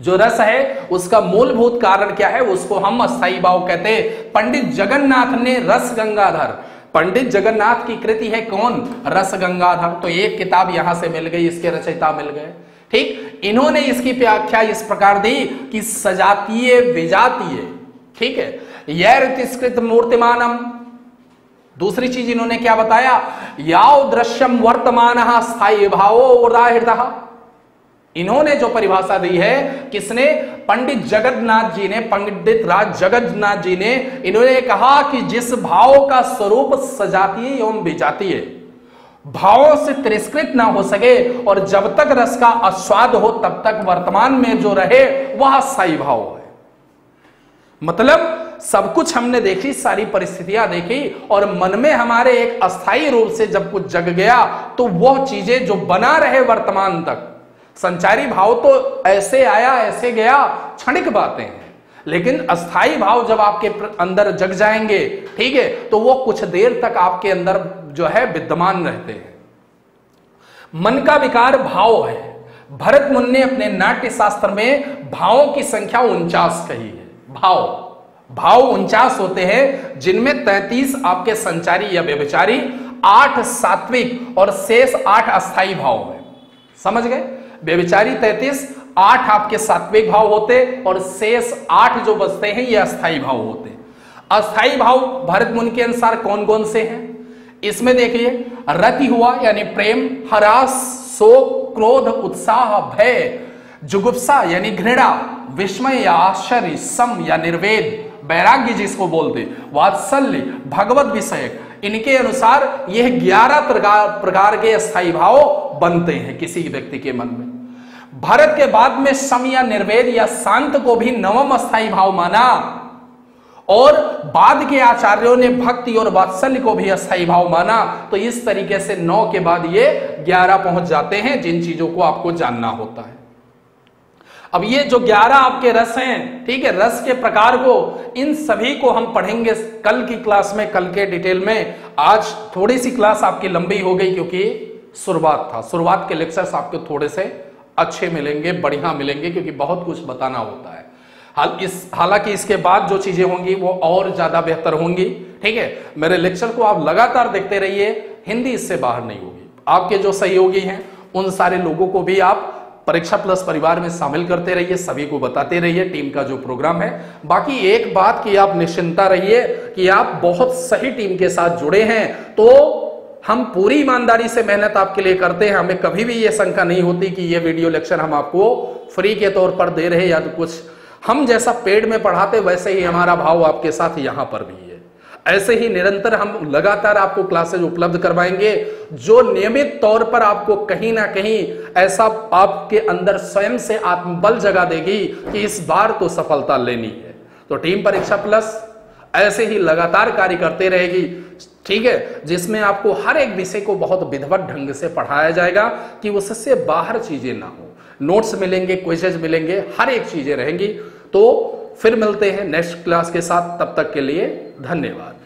जो रस है, उसका मूलभूत कारण क्या है, उसको हम अस्थाई भाव कहते हैं। पंडित जगन्नाथ ने रस गंगाधर। पंडित जगन्नाथ की कृति है कौन? रस गंगाधर। तो एक किताब यहाँ से मिल गई, इसके रचयिता मिल गए। ठीक? इन्होंने इसकी व्याख्या इस प्रकार दी कि सजातीय विजातीय। ठीक है? यह तिष्कृत मूर्तिमानम। दूसरी चीज़ इन्होंने क्या बताया? याव दृश्यम वर्तमान स्थायी भावो उदाहृत। इन्होंने जो परिभाषा दी है, किसने? पंडित जगन्नाथ जी ने, पंडित राज जगन्नाथ जी ने, इन्होंने कहा कि जिस भाव का स्वरूप सजातीय एवं विजातीय भावों से तिरस्कृत ना हो सके, और जब तक रस का आस्वाद हो, तब तक वर्तमान में जो रहे, वह स्थायी भाव है। मतलब सब कुछ हमने देखी, सारी परिस्थितियाँ देखी, और मन में हमारे एक अस्थाई रूप से जब कुछ जग गया तो वह चीज़ें जो बना रहे वर्तमान तक संचारी भाव तो ऐसे आया, ऐसे गया, क्षणिक बातें हैं। लेकिन अस्थाई भाव जब आपके अंदर जग जाएँगे, ठीक है तो वो कुछ देर तक आपके अंदर जो है विद्यमान रहते हैं। मन का विकार भाव है। भरत मुन ने अपने नाट्य शास्त्र में भावों की संख्या उनचास कही है। भाव। भाव उनचास होते हैं, जिनमें तैतीस आपके संचारी या व्यभिचारी, आठ सात्विक और शेष आठ अस्थाई भाव है। समझ गए? व्यविचारी तैतीस, आठ आपके सात्विक भाव होते और शेष आठ जो बचते हैं, ये अस्थाई भाव होते। अस्थाई भाव भरत मुनि के अनुसार कौन कौन से हैं? इसमें देखिए, रति हुआ यानी प्रेम, हरास, शोक, क्रोध, उत्साह, भय, जुगुप्सा यानी घृणा, विस्मय या आश्चर्य, सम या निर्वेद वैराग्य जिसको बोलते, वात्सल्य, भगवत विषय इनके अनुसार यह ग्यारह प्रकार के स्थायी भाव बनते हैं किसी व्यक्ति के मन में। भारत के बाद में सम या निर्वेद या शांत को भी नवम स्थायी भाव माना। और बाद के आचार्यों ने भक्ति और वात्सल्य को भी अस्थायी भाव माना। तो इस तरीके से नौ के बाद ये ग्यारह पहुँच जाते हैं, जिन चीज़ों को आपको जानना होता है। अब ये जो ग्यारह आपके रस हैं, ठीक है, रस के प्रकार को, इन सभी को हम पढ़ेंगे कल की क्लास में, कल के डिटेल में। आज थोड़ी सी क्लास आपकी लंबी हो गई, क्योंकि शुरुआत था। शुरुआत के लेक्चर्स आपके थोड़े से अच्छे मिलेंगे, बढ़िया मिलेंगे, क्योंकि बहुत कुछ बताना होता है। हाल इस हालाँकि इसके बाद जो चीज़ें होंगी, वो और ज़्यादा बेहतर होंगी। ठीक है? मेरे लेक्चर को आप लगातार देखते रहिए, हिंदी इससे बाहर नहीं होगी। आपके जो सहयोगी हैं, उन सारे लोगों को भी आप परीक्षा प्लस परिवार में शामिल करते रहिए, सभी को बताते रहिए, टीम का जो प्रोग्राम है। बाकी एक बात की आप निश्चिंता रहिए कि आप बहुत सही टीम के साथ जुड़े हैं तो हम पूरी ईमानदारी से मेहनत आपके लिए करते हैं, हमें कभी भी ये शंका नहीं होती कि ये वीडियो लेक्चर हम आपको फ्री के तौर पर दे रहे या तो कुछ। हम जैसा पेड में पढ़ाते, वैसे ही हमारा भाव आपके साथ यहाँ पर भी है। ऐसे ही निरंतर हम लगातार आपको क्लासेज उपलब्ध करवाएँगे, जो नियमित तौर पर आपको कहीं ना कहीं ऐसा आपके अंदर स्वयं से आत्मबल जगा देगी कि इस बार तो सफलता लेनी है। तो टीम परीक्षा प्लस, ऐसे ही लगातार कार्य करते रहेगी। ठीक है? जिसमें आपको हर एक विषय को बहुत विधवत ढंग से पढ़ाया जाएगा कि उससे बाहर चीज़ें ना हो। नोट्स मिलेंगे क्वेश्चन मिलेंगे, हर एक चीज़ें रहेंगी। तो फिर मिलते हैं नेक्स्ट क्लास के साथ। तब तक के लिए धन्यवाद।